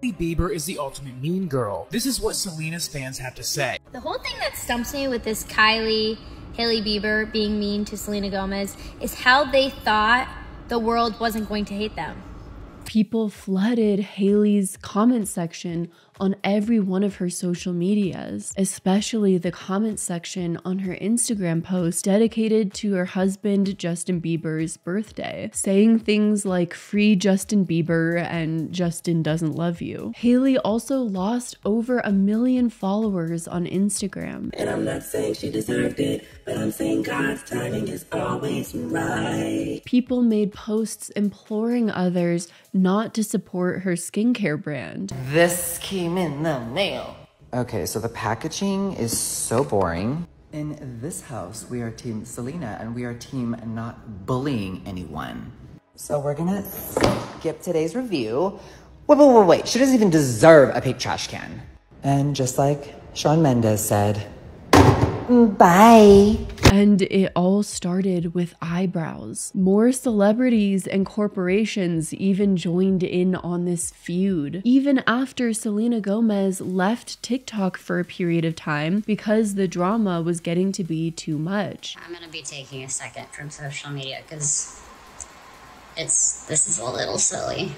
Hailey Bieber is the ultimate mean girl. This is what Selena's fans have to say. The whole thing that stumps me with this Kylie, Hailey Bieber being mean to Selena Gomez is how they thought the world wasn't going to hate them. People flooded Hailey's comment section on every one of her social medias, especially the comment section on her Instagram post dedicated to her husband Justin Bieber's birthday, saying things like free Justin Bieber and Justin doesn't love you. Hailey also lost over a million followers on Instagram. And I'm not saying she deserved it, but I'm saying God's timing is always right. People made posts imploring others not to support her skincare brand. This came in the mail. Okay, so the packaging is so boring. In this house, we are Team Selena and we are Team not bullying anyone. So we're gonna skip today's review. Wait, wait, wait, wait. She doesn't even deserve a pink trash can. And just like Shawn Mendes said, bye. And it all started with eyebrows. More celebrities and corporations even joined in on this feud. Even after Selena Gomez left TikTok for a period of time because the drama was getting to be too much. I'm gonna be taking a second from social media because it's this is a little silly.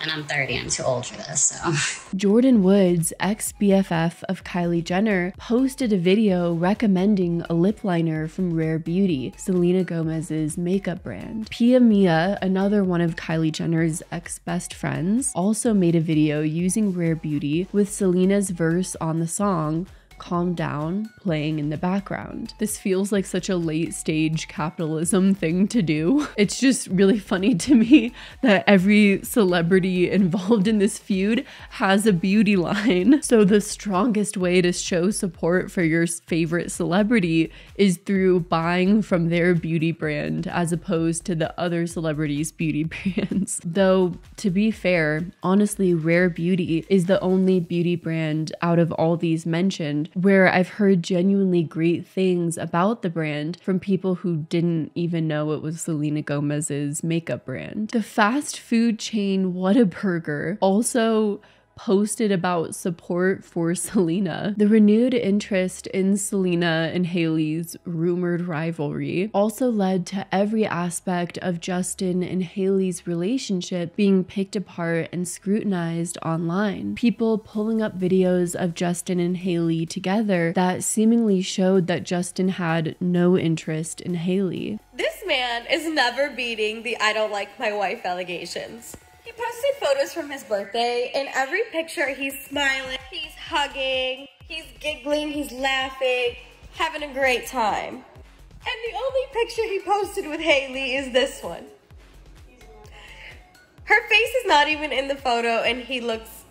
And I'm 30, I'm too old for this, so. Jordyn Woods, ex BFF of Kylie Jenner, posted a video recommending a lip liner from Rare Beauty, Selena Gomez's makeup brand. Pia Mia, another one of Kylie Jenner's ex best friends, also made a video using Rare Beauty with Selena's verse on the song calm down playing in the background. This feels like such a late stage capitalism thing to do. It's just really funny to me that every celebrity involved in this feud has a beauty line. So the strongest way to show support for your favorite celebrity is through buying from their beauty brand as opposed to the other celebrities' beauty brands. Though, to be fair, honestly, Rare Beauty is the only beauty brand out of all these mentioned where I've heard genuinely great things about the brand from people who didn't even know it was Selena Gomez's makeup brand. The fast food chain Whataburger also posted about support for Selena. The renewed interest in Selena and Hailey's rumored rivalry also led to every aspect of Justin and Hailey's relationship being picked apart and scrutinized online. People pulling up videos of Justin and Hailey together that seemingly showed that Justin had no interest in Hailey. This man is never beating the I don't like my wife allegations. He posted photos from his birthday. In every picture, he's smiling, he's hugging, he's giggling, he's laughing, having a great time. And the only picture he posted with Hailey is this one. Her face is not even in the photo, and he looks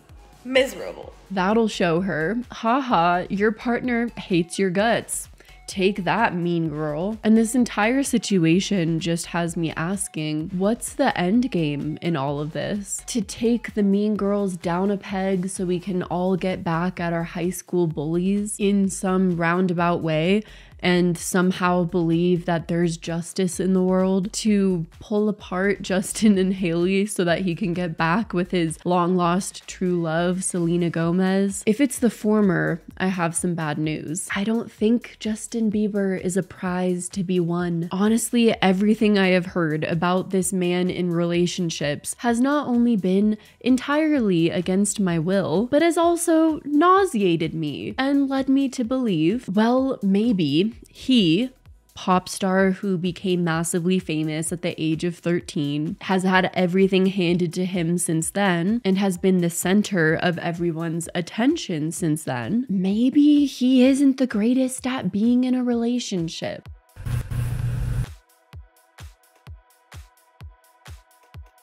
miserable. That'll show her. Haha, your partner hates your guts. Take that, mean girl. And this entire situation just has me asking what's the end game in all of this? To take the mean girls down a peg so we can all get back at our high school bullies in some roundabout way and somehow believe that there's justice in the world to pull apart Justin and Hailey so that he can get back with his long lost true love, Selena Gomez. If it's the former, I have some bad news. I don't think Justin Bieber is a prize to be won. Honestly, everything I have heard about this man in relationships has not only been entirely against my will, but has also nauseated me and led me to believe, well, maybe he pop star who became massively famous at the age of 13, has had everything handed to him since then, and has been the center of everyone's attention since then. Maybe he isn't the greatest at being in a relationship.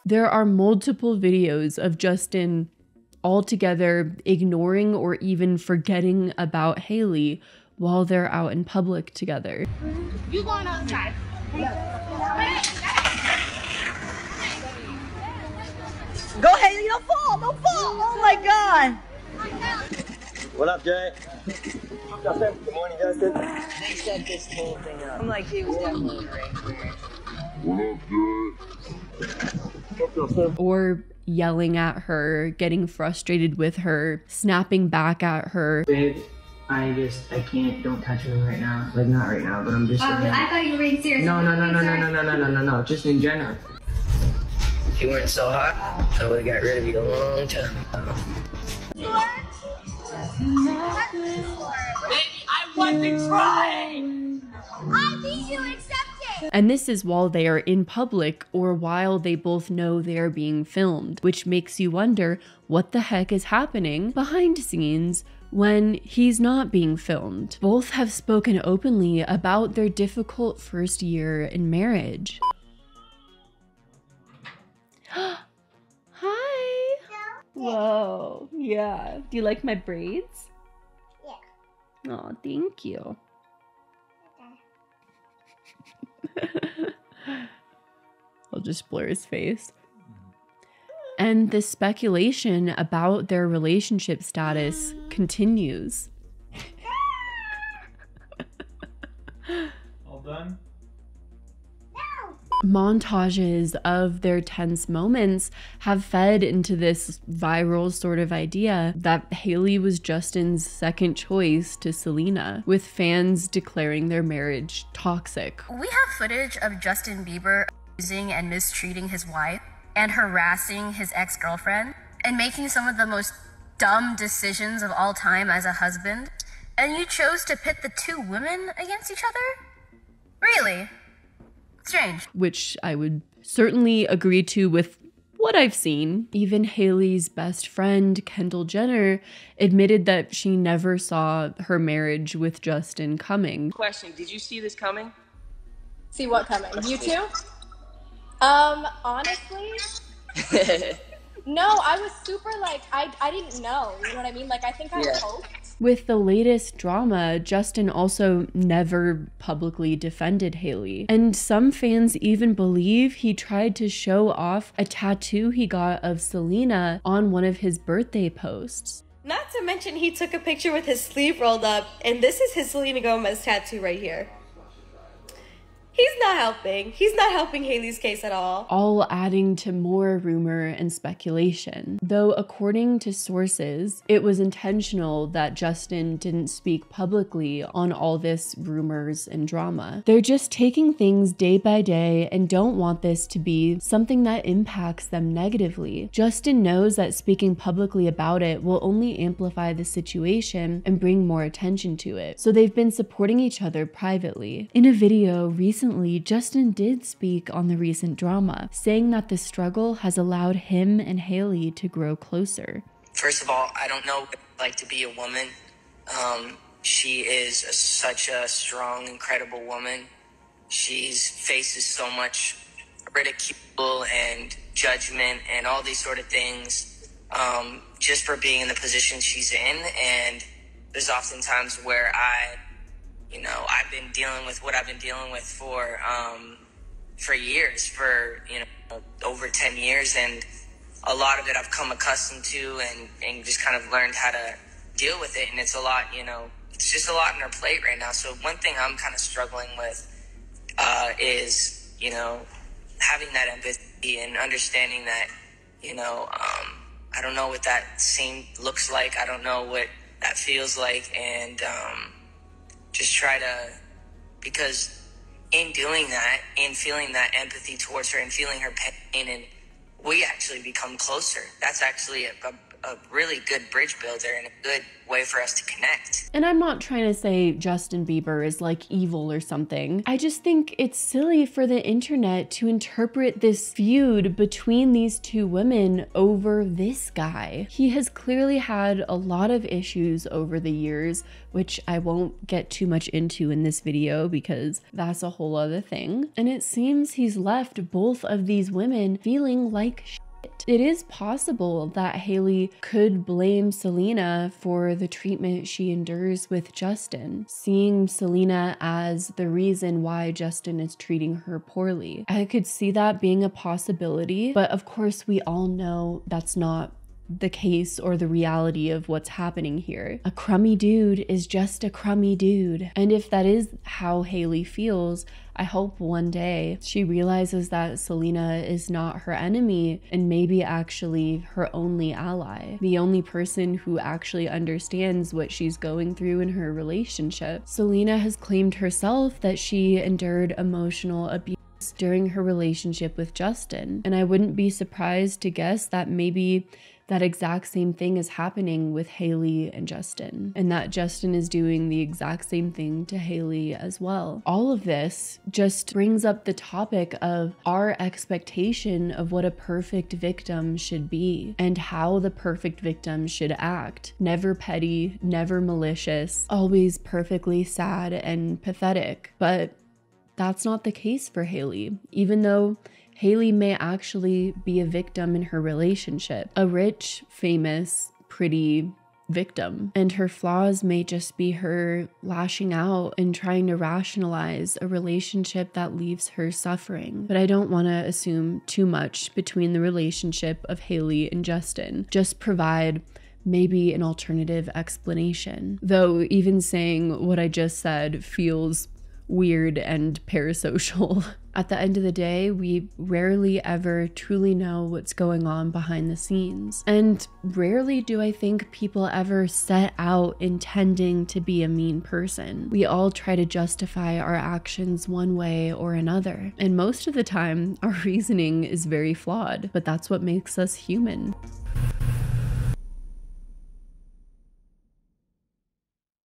There are multiple videos of Justin altogether ignoring or even forgetting about Hailey while they're out in public together. You going outside? Go, Hailey, don't fall, don't fall. Oh my God. What up, Jay? Justin. Good morning, Justin. They set this whole thing up. I'm like, he was definitely Or yelling at her, getting frustrated with her, snapping back at her. Babe, I just, I can't, don't touch me right now. Like, not right now, but I'm just. Oh, I thought you were being serious. No, no, no, no, no, no, no, no, no, no, no, just in general. If you weren't so hot, I would have got rid of you a long time ago. Baby, I wasn't trying. I think you accept it. And this is while they are in public or while they both know they are being filmed, which makes you wonder what the heck is happening behind scenes when he's not being filmed. Both have spoken openly about their difficult first year in marriage. Hi. Whoa. Yeah. Do you like my braids? Yeah. Oh, thank you. I'll just blur his face. And the speculation about their relationship status continues. All done? montages of their tense moments have fed into this viral sort of idea that Hailey was Justin's second choice to Selena, with fans declaring their marriage toxic. We have footage of Justin Bieber abusing and mistreating his wife and harassing his ex girlfriend and making some of the most dumb decisions of all time as a husband. And you chose to pit the two women against each other? Really? Strange. which I would certainly agree to with what I've seen. Even Hailey's best friend, Kendall Jenner, admitted that she never saw her marriage with Justin coming. Question: Did you see this coming? See what coming? You too? Um, honestly, no, I was super like I I didn't know. You know what I mean? Like I think I Yeah. hoped. With the latest drama, Justin also never publicly defended Hailey. And some fans even believe he tried to show off a tattoo he got of Selena on one of his birthday posts. Not to mention he took a picture with his sleeve rolled up, and this is his Selena Gomez tattoo right here. He's not helping. He's not helping Hailey's case at all. all adding to more rumor and speculation. Though, according to sources, it was intentional that Justin didn't speak publicly on all this rumors and drama. They're just taking things day by day and don't want this to be something that impacts them negatively. Justin knows that speaking publicly about it will only amplify the situation and bring more attention to it. So they've been supporting each other privately. In a video recently, Justin did speak on the recent drama, saying that the struggle has allowed him and Hailey to grow closer. First of all, I don't know what it's like to be a woman. Um, she is a, such a strong, incredible woman. She's faces so much ridicule and judgment and all these sort of things um, just for being in the position she's in. And there's often times where I, you know, I've been dealing with what I've been dealing with for um, for years, for you know, over ten years, and a lot of it I've come accustomed to and, and just kind of learned how to deal with it. And it's a lot, you know, it's just a lot on our plate right now. So one thing I'm kind of struggling with uh, is, you know, having that empathy and understanding that, you know, um, I don't know what that scene looks like. I don't know what that feels like. And um, just try to, because in doing that, in feeling that empathy towards her and feeling her pain and we actually become closer. That's actually a, a, a, really good bridge builder and a good way for us to connect. And I'm not trying to say Justin Bieber is like evil or something. I just think it's silly for the internet to interpret this feud between these two women over this guy. He has clearly had a lot of issues over the years, which I won't get too much into in this video because that's a whole other thing. And it seems he's left both of these women feeling like it is possible that Hailey could blame Selena for the treatment she endures with Justin, seeing Selena as the reason why Justin is treating her poorly. I could see that being a possibility, but of course, we all know that's not the case or the reality of what's happening here. A crummy dude is just a crummy dude. And if that is how Hailey feels, I hope one day she realizes that Selena is not her enemy and maybe actually her only ally, the only person who actually understands what she's going through in her relationship. Selena has claimed herself that she endured emotional abuse during her relationship with Justin, and I wouldn't be surprised to guess that maybe that exact same thing is happening with Hailey and Justin, and that Justin is doing the exact same thing to Hailey as well. All of this just brings up the topic of our expectation of what a perfect victim should be and how the perfect victim should act. Never petty, never malicious, always perfectly sad and pathetic. But that's not the case for Hailey, even though Hailey may actually be a victim in her relationship, a rich, famous, pretty victim. And her flaws may just be her lashing out and trying to rationalize a relationship that leaves her suffering. But I don't want to assume too much between the relationship of Hailey and Justin. Just provide maybe an alternative explanation. Though, even saying what I just said feels weird and parasocial. At the end of the day, we rarely ever truly know what's going on behind the scenes. And rarely do I think people ever set out intending to be a mean person. We all try to justify our actions one way or another. And most of the time, our reasoning is very flawed, but that's what makes us human.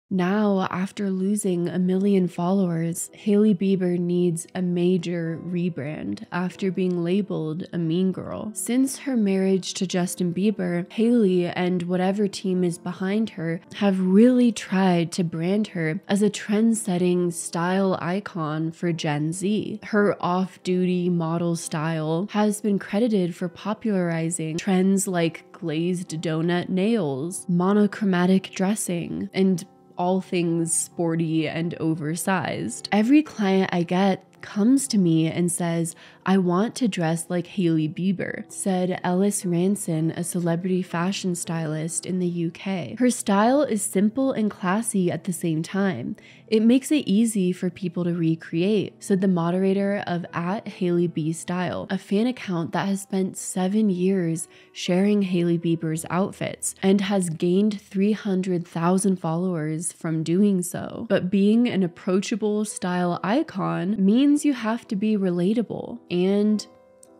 Now, after losing a million followers, Hailey Bieber needs a major rebrand after being labeled a mean girl. Since her marriage to Justin Bieber, Hailey and whatever team is behind her have really tried to brand her as a trend setting style icon for Gen Z. Her off duty model style has been credited for popularizing trends like glazed donut nails, monochromatic dressing, and all things sporty and oversized. Every client I get comes to me and says, I want to dress like Hailey Bieber, said Ellis Ranson, a celebrity fashion stylist in the UK. Her style is simple and classy at the same time. It makes it easy for people to recreate, said the moderator of at Hailey B Style, a fan account that has spent seven years sharing Hailey Bieber's outfits and has gained 300,000 followers from doing so. But being an approachable style icon means you have to be relatable and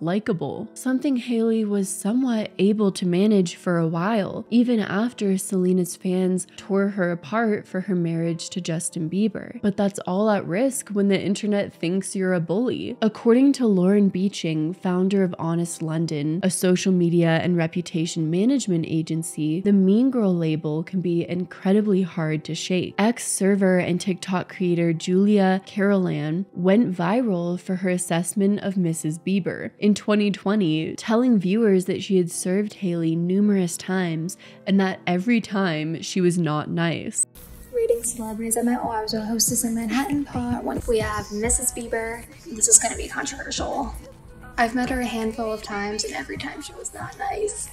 likable, something Hailey was somewhat able to manage for a while, even after Selena's fans tore her apart for her marriage to Justin Bieber. But that's all at risk when the internet thinks you're a bully. According to Lauren Beeching, founder of Honest London, a social media and reputation management agency, the Mean Girl label can be incredibly hard to shake. Ex server and TikTok creator Julia Carolan went viral for her assessment of Mrs. Bieber in 2020, telling viewers that she had served Hailey numerous times and that every time she was not nice. Rating celebrities. I met oh, I was a hostess in Manhattan Part One. We have Mrs. Bieber. This is going to be controversial. I've met her a handful of times, and every time she was not nice.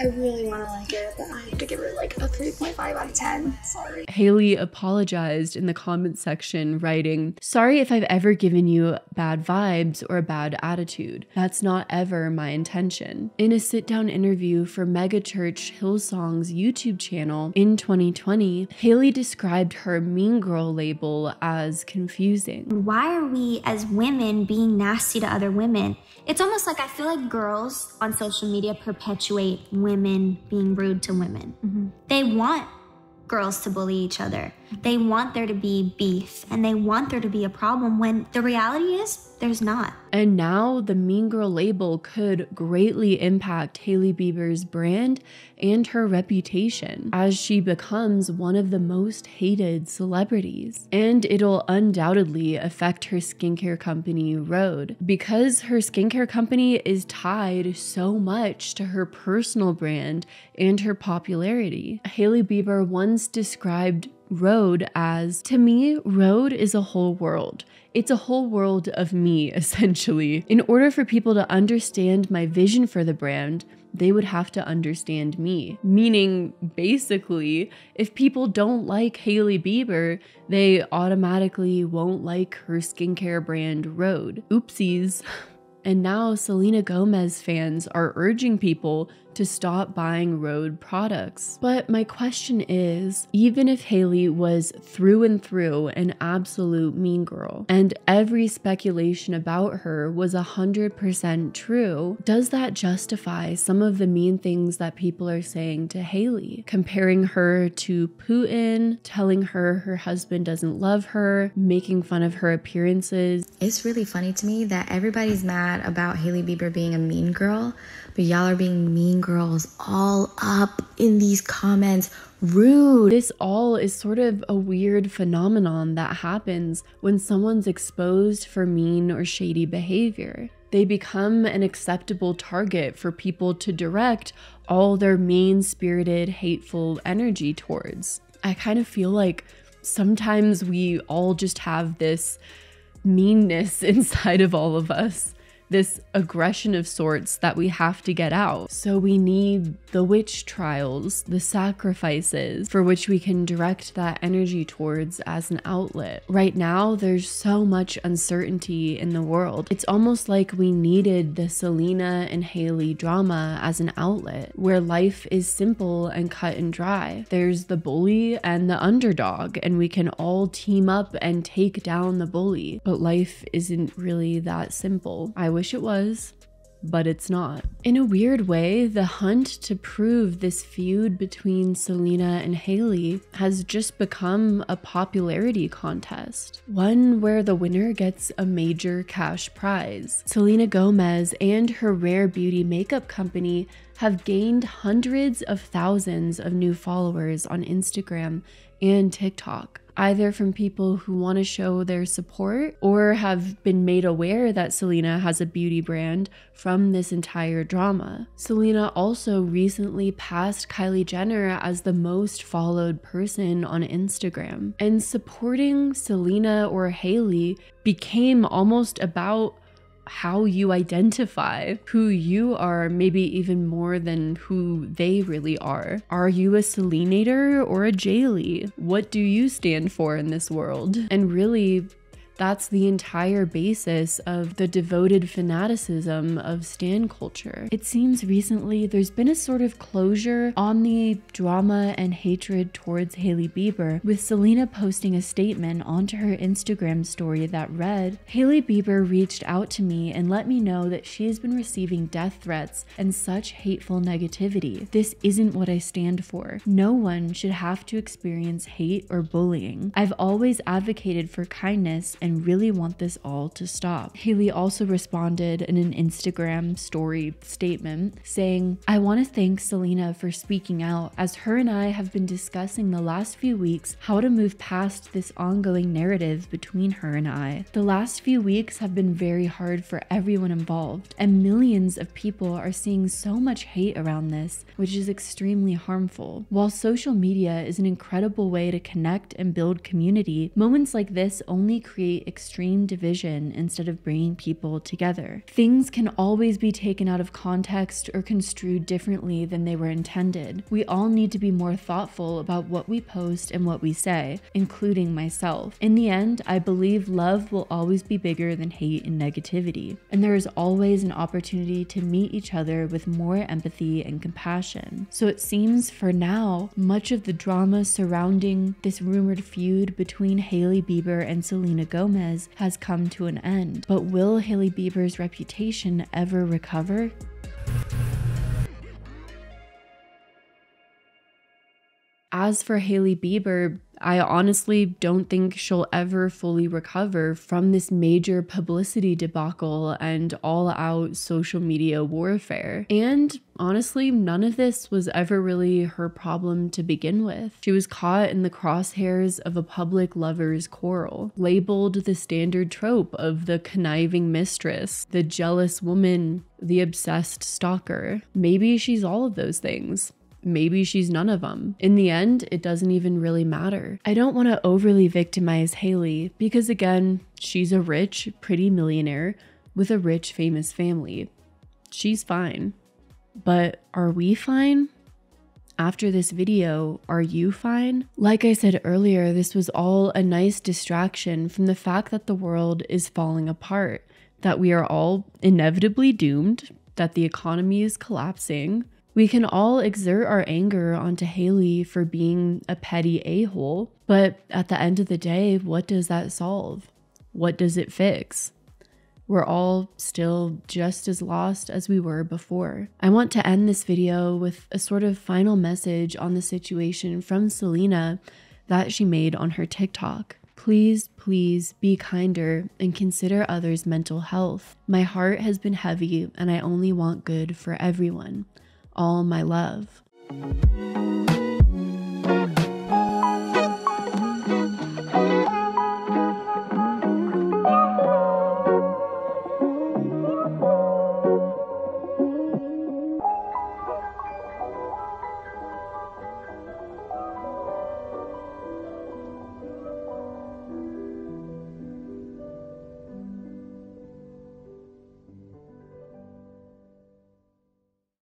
I really want to like her, but I have to give her like a 3.5 out of 10. Sorry. Hailey apologized in the comment section, writing, Sorry if I've ever given you bad vibes or a bad attitude. That's not ever my intention. In a sit down interview for Megachurch Hillsong's YouTube channel in 2020, Hailey described her Mean Girl label as confusing. Why are we as women being nasty to other women? It's almost like I feel like girls on social media perpetuate women being rude to women. Mm-hmm. They want girls to bully each other. They want there to be beef and they want there to be a problem when the reality is there's not. And now the Mean Girl label could greatly impact Hailey Bieber's brand and her reputation as she becomes one of the most hated celebrities. And it'll undoubtedly affect her skincare company, Rhode, because her skincare company is tied so much to her personal brand and her popularity. Hailey Bieber once described Rhode as to me, Rhode is a whole world. It's a whole world of me, essentially. In order for people to understand my vision for the brand, they would have to understand me. Meaning, basically, if people don't like Hailey Bieber, they automatically won't like her skincare brand Rhode. Oopsies. And now Selena Gomez fans are urging people to stop buying Rhode products. But my question is even if Hailey was through and through an absolute mean girl, and every speculation about her was 100% true, does that justify some of the mean things that people are saying to Hailey? Comparing her to Putin, telling her her husband doesn't love her, making fun of her appearances. It's really funny to me that everybody's mad about Hailey Bieber being a mean girl, but y'all are being mean girls all up in these comments. Rude. This all is sort of a weird phenomenon that happens when someone's exposed for mean or shady behavior. They become an acceptable target for people to direct all their mean spirited, hateful energy towards. I kind of feel like sometimes we all just have this meanness inside of all of us this aggression of sorts that we have to get out. So we need the witch trials, the sacrifices for which we can direct that energy towards as an outlet. Right now, there's so much uncertainty in the world. It's almost like we needed the Selena and Hailey drama as an outlet where life is simple and cut and dry. There's the bully and the underdog, and we can all team up and take down the bully. But life isn't really that simple. I wish it was, but it's not. In a weird way, the hunt to prove this feud between Selena and Hailey has just become a popularity contest, one where the winner gets a major cash prize. Selena Gomez and her rare beauty makeup company have gained hundreds of thousands of new followers on Instagram and TikTok either from people who want to show their support or have been made aware that Selena has a beauty brand from this entire drama. Selena also recently passed Kylie Jenner as the most followed person on Instagram, and supporting Selena or Hailey became almost about how you identify who you are, maybe even more than who they really are. Are you a Selenator or a Jailey? What do you stand for in this world? And really, that's the entire basis of the devoted fanaticism of Stan culture. It seems recently there's been a sort of closure on the drama and hatred towards Hailey Bieber, with Selena posting a statement onto her Instagram story that read Hailey Bieber reached out to me and let me know that she has been receiving death threats and such hateful negativity. This isn't what I stand for. No one should have to experience hate or bullying. I've always advocated for kindness and and really want this all to stop. Hailey also responded in an Instagram story statement saying, I want to thank Selena for speaking out as her and I have been discussing the last few weeks how to move past this ongoing narrative between her and I. The last few weeks have been very hard for everyone involved, and millions of people are seeing so much hate around this, which is extremely harmful. While social media is an incredible way to connect and build community, moments like this only create extreme division instead of bringing people together. Things can always be taken out of context or construed differently than they were intended. We all need to be more thoughtful about what we post and what we say, including myself. In the end, I believe love will always be bigger than hate and negativity, and there is always an opportunity to meet each other with more empathy and compassion. So it seems for now, much of the drama surrounding this rumored feud between Hailey Bieber and Selena Gomez Gomez has come to an end. But will Hailey Bieber's reputation ever recover? As for Hailey Bieber, I honestly don't think she'll ever fully recover from this major publicity debacle and all out social media warfare. And honestly, none of this was ever really her problem to begin with. She was caught in the crosshairs of a public lover's quarrel, labeled the standard trope of the conniving mistress, the jealous woman, the obsessed stalker. Maybe she's all of those things. Maybe she's none of them. In the end, it doesn't even really matter. I don't want to overly victimize Hailey because, again, she's a rich, pretty millionaire with a rich, famous family. She's fine. But are we fine? After this video, are you fine? Like I said earlier, this was all a nice distraction from the fact that the world is falling apart, that we are all inevitably doomed, that the economy is collapsing, we can all exert our anger onto Hailey for being a petty a hole, but at the end of the day, what does that solve? What does it fix? We're all still just as lost as we were before. I want to end this video with a sort of final message on the situation from Selena that she made on her TikTok. Please, please be kinder and consider others' mental health. My heart has been heavy and I only want good for everyone all my love.